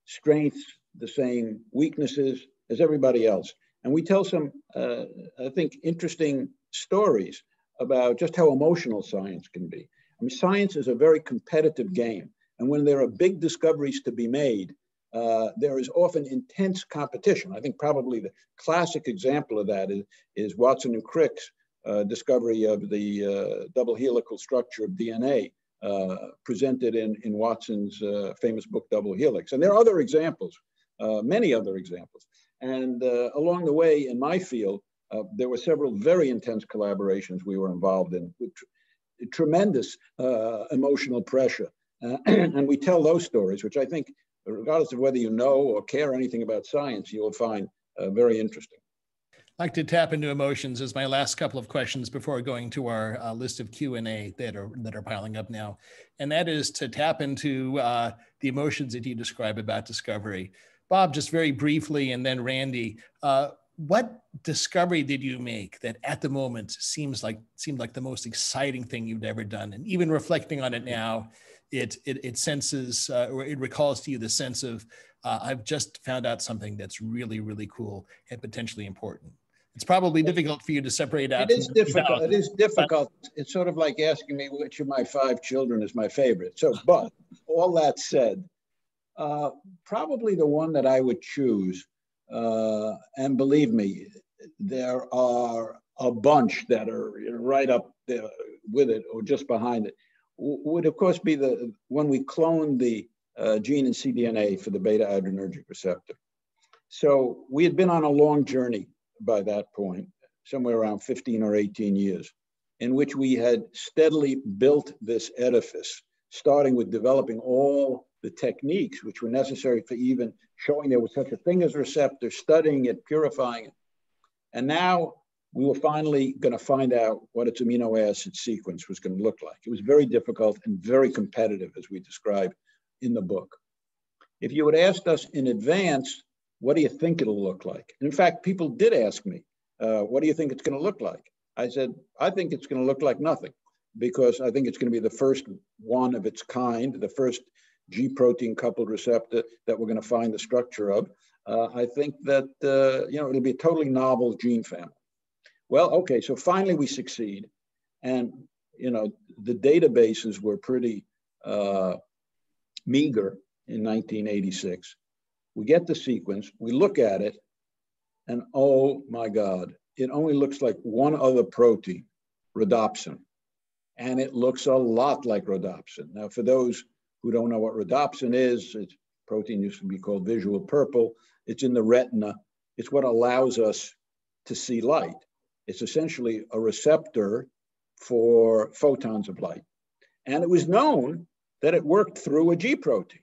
strengths, the same weaknesses as everybody else. And we tell some, uh, I think, interesting stories about just how emotional science can be. I mean, science is a very competitive game. And when there are big discoveries to be made, uh, there is often intense competition. I think probably the classic example of that is, is Watson and Crick's uh, discovery of the uh, double helical structure of DNA uh, presented in, in Watson's uh, famous book, Double Helix. And there are other examples, uh, many other examples. And along the way in my field, uh, there were several very intense collaborations we were involved in with tr tremendous uh, emotional pressure. Uh, and we tell those stories, which I think, regardless of whether you know or care anything about science, you will find uh, very interesting. I'd like to tap into emotions as my last couple of questions before going to our uh, list of Q&A that are, that are piling up now. And that is to tap into uh, the emotions that you describe about discovery. Bob, just very briefly, and then Randy, what discovery did you make that at the moment seems like seemed like the most exciting thing you've ever done? And even reflecting on it now it it, it senses uh, or it recalls to you the sense of uh, i've just found out something that's really really cool and potentially important. It's probably difficult for you to separate out it is difficult. it is difficult. It's sort of like asking me which of my five children is my favorite. So but all that said uh, probably the one that i would choose uh, and believe me, there are a bunch that are right up there with it or just behind it. Would of course be the when we cloned the uh, gene in cDNA for the beta adrenergic receptor. So we had been on a long journey by that point, somewhere around 15 or 18 years, in which we had steadily built this edifice, starting with developing all the techniques which were necessary for even showing there was such a thing as receptor, studying it, purifying it. And now we were finally going to find out what its amino acid sequence was going to look like. It was very difficult and very competitive, as we describe in the book. If you had asked us in advance, what do you think it'll look like? In fact, people did ask me, uh, what do you think it's going to look like? I said, I think it's going to look like nothing because I think it's going to be the first one of its kind, the first G protein coupled receptor that we're going to find the structure of. Uh, I think that, uh, you know, it'll be a totally novel gene family. Well, okay, so finally we succeed. And, you know, the databases were pretty uh, meager in 1986. We get the sequence, we look at it, and oh my God, it only looks like one other protein, rhodopsin. And it looks a lot like rhodopsin. Now, for those who don't know what rhodopsin is, it's protein used to be called visual purple. It's in the retina. It's what allows us to see light. It's essentially a receptor for photons of light. And it was known that it worked through a G protein.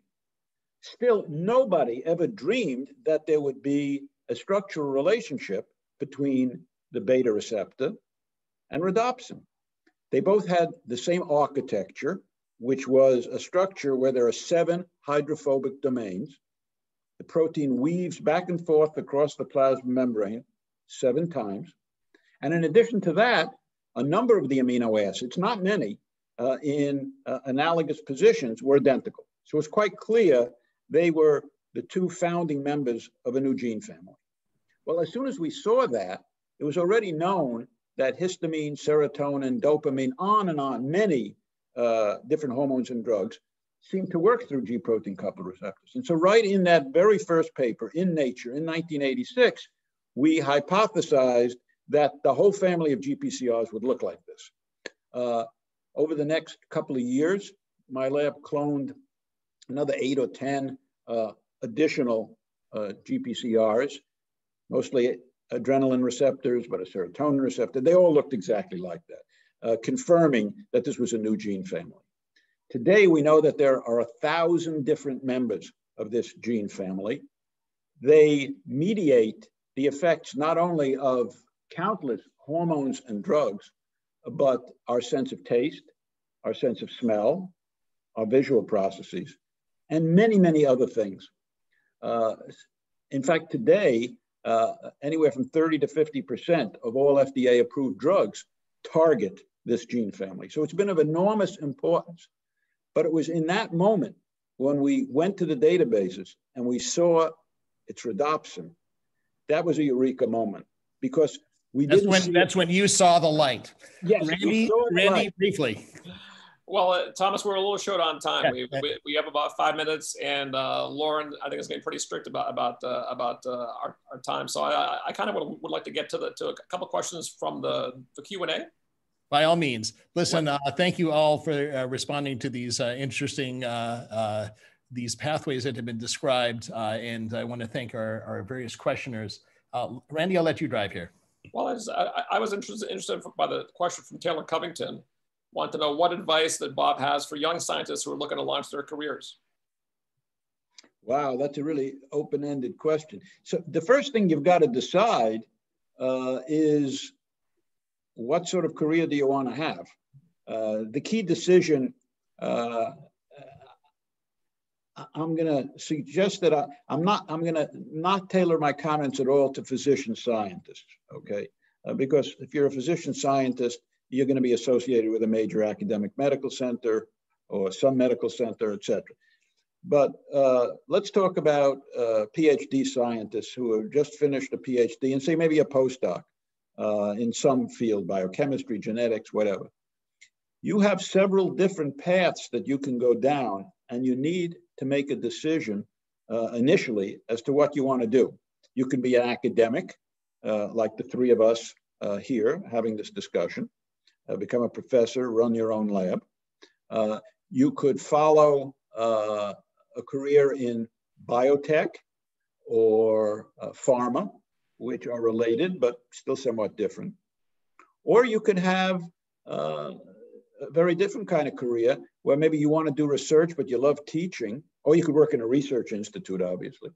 Still, nobody ever dreamed that there would be a structural relationship between the beta receptor and rhodopsin. They both had the same architecture, which was a structure where there are seven hydrophobic domains. The protein weaves back and forth across the plasma membrane seven times. And in addition to that, a number of the amino acids, not many, uh, in uh, analogous positions were identical. So it's quite clear they were the two founding members of a new gene family. Well, as soon as we saw that, it was already known that histamine, serotonin, dopamine, on and on, many uh, different hormones and drugs seem to work through G protein coupled receptors. And so, right in that very first paper in Nature in 1986, we hypothesized that the whole family of GPCRs would look like this. Uh, over the next couple of years, my lab cloned another eight or 10 uh, additional uh, GPCRs, mostly adrenaline receptors, but a serotonin receptor. They all looked exactly like that, uh, confirming that this was a new gene family. Today, we know that there are a thousand different members of this gene family. They mediate the effects not only of countless hormones and drugs, but our sense of taste, our sense of smell, our visual processes, and many, many other things. Uh, in fact, today, uh, anywhere from 30 to 50% of all FDA approved drugs target this gene family. So it's been of enormous importance. But it was in that moment when we went to the databases and we saw its rhodopsin, that was a eureka moment because we that's didn't. When, that's it. when you saw the light. Yes, Randy, Randy light. briefly. Well, uh, Thomas, we're a little short on time. We, we, we, have about five minutes, and uh, Lauren, I think, is getting pretty strict about about uh, about uh, our, our time. So I, I kind of would, would like to get to the to a couple questions from the the Q and A. By all means, listen. Uh, thank you all for uh, responding to these interesting these pathways that have been described, and I want to thank our, our various questioners. Randy, I'll let you drive here. Well, I was, I, I was interested interested by the question from Taylor Covington want to know what advice that Bob has for young scientists who are looking to launch their careers. Wow, that's a really open-ended question. So the first thing you've got to decide uh, is what sort of career do you want to have? Uh, the key decision, uh, I'm going to suggest that I, am not, I'm going to not tailor my comments at all to physician scientists, okay? Uh, because if you're a physician scientist, you're going to be associated with a major academic medical center or some medical center, et cetera. But uh, let's talk about uh, PhD scientists who have just finished a PhD and say maybe a postdoc uh, in some field, biochemistry, genetics, whatever. You have several different paths that you can go down and you need to make a decision uh, initially as to what you want to do. You can be an academic, uh, like the three of us uh, here having this discussion uh, become a professor, run your own lab. Uh, you could follow a career in biotech or pharma, which are related but still somewhat different. Or you could have uh, a very different kind of career where maybe you want to do research, but you love teaching, or you could work in a research institute, obviously.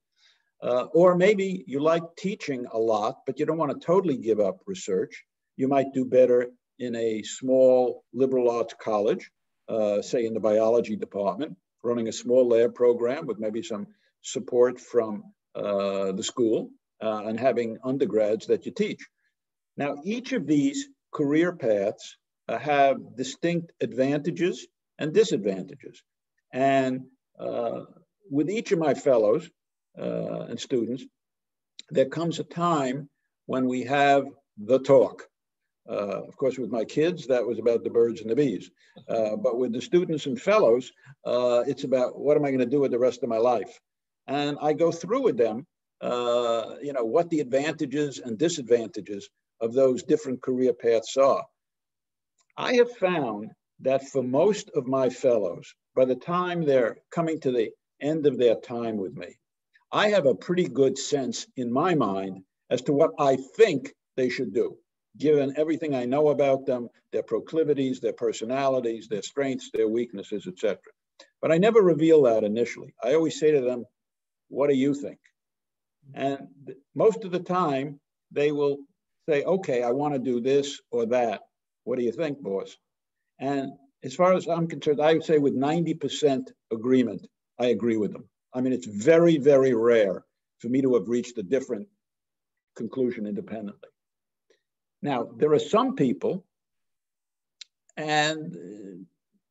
Uh, or maybe you like teaching a lot, but you don't want to totally give up research. You might do better in a small liberal arts college, uh, say in the biology department, running a small lab program with maybe some support from uh, the school uh, and having undergrads that you teach. Now, each of these career paths uh, have distinct advantages and disadvantages. And uh, with each of my fellows uh, and students, there comes a time when we have the talk. Uh, of course, with my kids, that was about the birds and the bees. Uh, but with the students and fellows, uh, it's about what am I going to do with the rest of my life? And I go through with them, Uh, you know, what the advantages and disadvantages of those different career paths are. I have found that for most of my fellows, by the time they're coming to the end of their time with me, I have a pretty good sense in my mind as to what I think they should do, given everything I know about them, their proclivities, their personalities, their strengths, their weaknesses, etc. But I never reveal that initially. I always say to them, what do you think? And most of the time, they will say, okay, I want to do this or that. What do you think, boss? And as far as I'm concerned, I would say with 90% agreement, I agree with them. I mean, it's very, very rare for me to have reached a different conclusion independently. Now, there are some people, and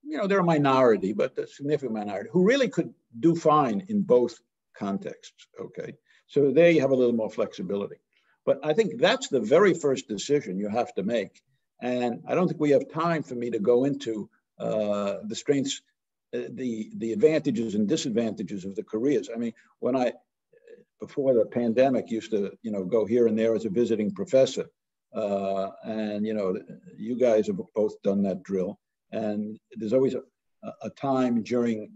you know, they're a minority, but a significant minority, who really could do fine in both contexts. Okay, so there you have a little more flexibility. But I think that's the very first decision you have to make and I don't think we have time for me to go into uh, the strengths, uh, the, the advantages and disadvantages of the careers. I mean, when I, before the pandemic, used to, you know, go here and there as a visiting professor. Uh, and, you know, you guys have both done that drill. And there's always a, a time during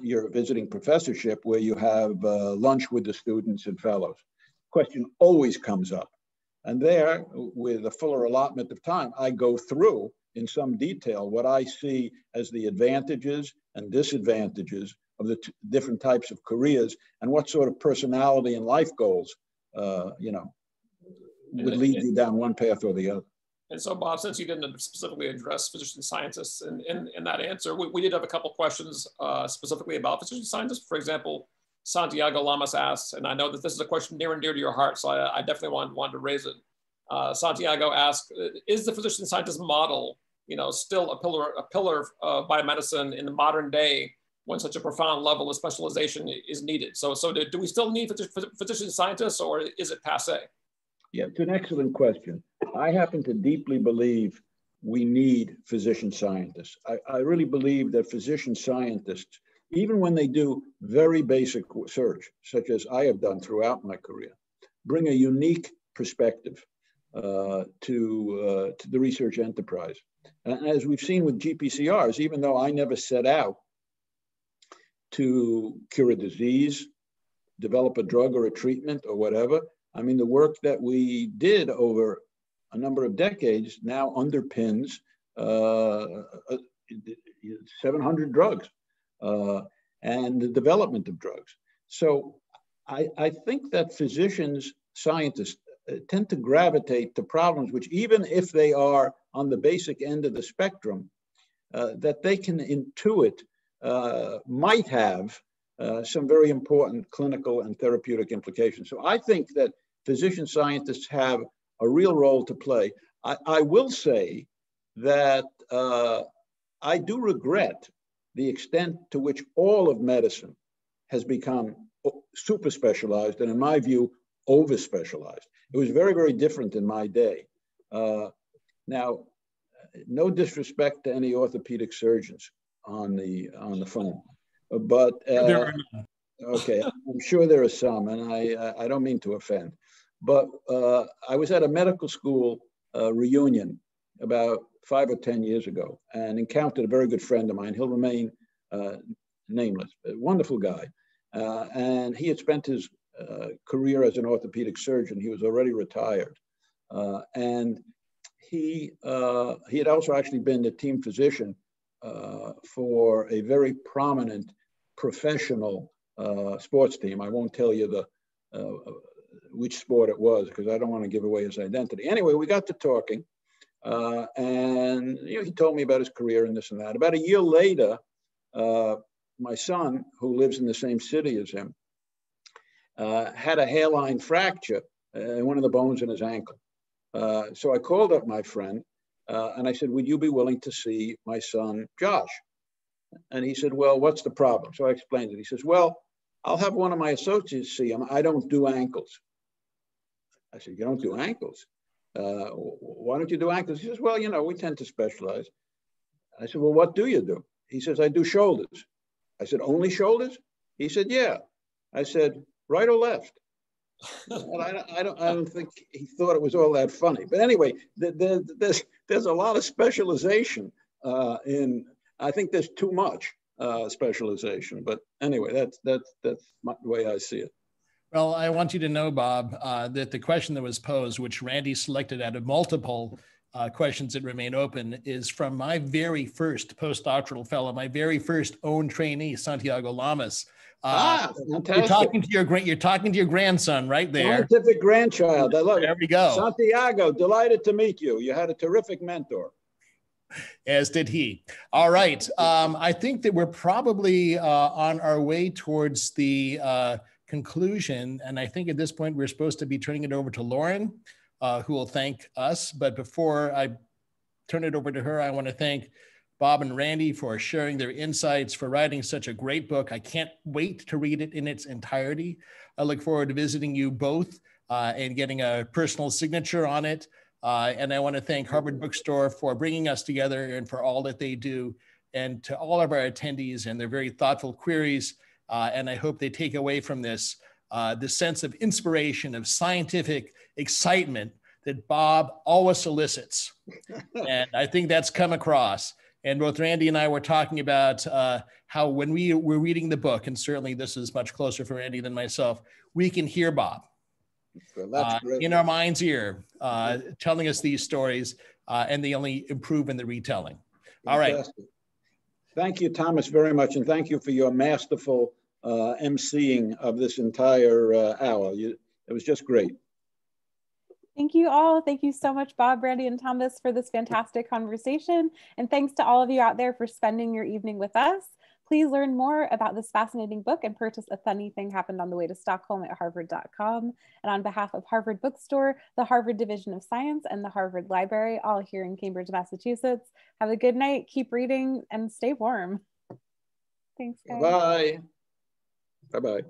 your visiting professorship where you have uh, lunch with the students and fellows. Question always comes up and there, with a fuller allotment of time, I go through in some detail what I see as the advantages and disadvantages of the different types of careers and what sort of personality and life goals, uh, you know, would lead you down one path or the other. And so, Bob, since you didn't specifically address physician scientists in, in, in that answer, we, we, did have a couple questions uh, specifically about physician scientists. For example, Santiago Lamas asks, and I know that this is a question near and dear to your heart, so I, I definitely want, wanted to raise it. Uh, Santiago asks, is the physician scientist model, you know, still a pillar, a pillar of biomedicine in the modern day when such a profound level of specialization is needed? So, so do, do we still need physician scientists or is it passe? Yeah, it's an excellent question. I happen to deeply believe we need physician scientists. I, I really believe that physician scientists even when they do very basic research, such as I have done throughout my career, bring a unique perspective uh, to, uh, to the research enterprise. And as we've seen with GPCRs, even though I never set out to cure a disease, develop a drug or a treatment or whatever, I mean, the work that we did over a number of decades now underpins uh, uh 700 drugs uh, and the development of drugs. So I, I think that physicians, scientists uh, tend to gravitate to problems which, even if they are on the basic end of the spectrum, uh, that they can intuit uh, might have uh, some very important clinical and therapeutic implications. So I think that physician scientists have a real role to play. I, I will say that uh, I do regret the extent to which all of medicine has become super specialized and in my view over specialized it was very very different in my day uh, now no disrespect to any orthopedic surgeons on the on the phone but uh, okay i'm sure there are some and i i don't mean to offend but uh, i was at a medical school uh, reunion about five or 10 years ago and encountered a very good friend of mine. He'll remain uh, nameless, a wonderful guy. Uh, and he had spent his uh, career as an orthopedic surgeon. He was already retired. Uh, and he, uh, he had also actually been the team physician uh, for a very prominent professional uh, sports team. I won't tell you the uh, which sport it was because I don't want to give away his identity. Anyway, we got to talking, uh, and you know, he told me about his career and this and that. About a year later, uh, my son, who lives in the same city as him, uh, had a hairline fracture in one of the bones in his ankle. Uh, so I called up my friend uh, and I said, Would you be willing to see my son, Josh? And he said, Well, what's the problem? So I explained it. He says, Well, I'll have one of my associates see him. I don't do ankles. I said, You don't do ankles? Uh, why don't you do ankles? He says, Well, you know, we tend to specialize. I said, Well, what do you do? He says, I do shoulders. I said, Only shoulders? He said, Yeah. I said, Right or left? well, I, don't, I, don't, I don't think he thought it was all that funny. But anyway, there, there's, there's a lot of specialization uh, in, I think there's too much uh, specialization. But anyway, that's, that's, that's my, the way I see it. Well, I want you to know, Bob, uh, that the question that was posed, which Randy selected out of multiple uh, questions that remain open, is from my very first postdoctoral fellow, my very first own trainee, Santiago Lamas. Uh, ah, you're talking to your you're talking to your grandson right there. Scientific grandchild. I love there we go. Santiago, delighted to meet you. You had a terrific mentor. As did he. All right. Um, I think that we're probably uh, on our way towards the uh, conclusion. And I think at this point, we're supposed to be turning it over to Lauren, uh, who will thank us. But before I turn it over to her, I want to thank Bob and Randy for sharing their insights, for writing such a great book. I can't wait to read it in its entirety. I look forward to visiting you both uh, and getting a personal signature on it. Uh, and I want to thank Harvard Bookstore for bringing us together and for all that they do. And to all of our attendees and their very thoughtful queries. Uh, and I hope they take away from this uh, the sense of inspiration, of scientific excitement that Bob always elicits. and I think that's come across. And both Randy and I were talking about uh, how when we were reading the book, and certainly this is much closer for Randy than myself, we can hear Bob uh, in our mind's ear uh, telling us these stories, uh, and they only improve in the retelling. All right. Thank you, Thomas, very much. And thank you for your masterful uh, emceeing of this entire uh, hour. You, it was just great. Thank you all. Thank you so much, Bob, Randy, and Thomas, for this fantastic conversation. And thanks to all of you out there for spending your evening with us. Please learn more about this fascinating book and purchase A Funny Thing Happened on the Way to Stockholm at harvard.com. And on behalf of Harvard Bookstore, the Harvard Division of Science, and the Harvard Library, all here in Cambridge, Massachusetts, have a good night, keep reading, and stay warm. Thanks, guys. Bye. Bye bye.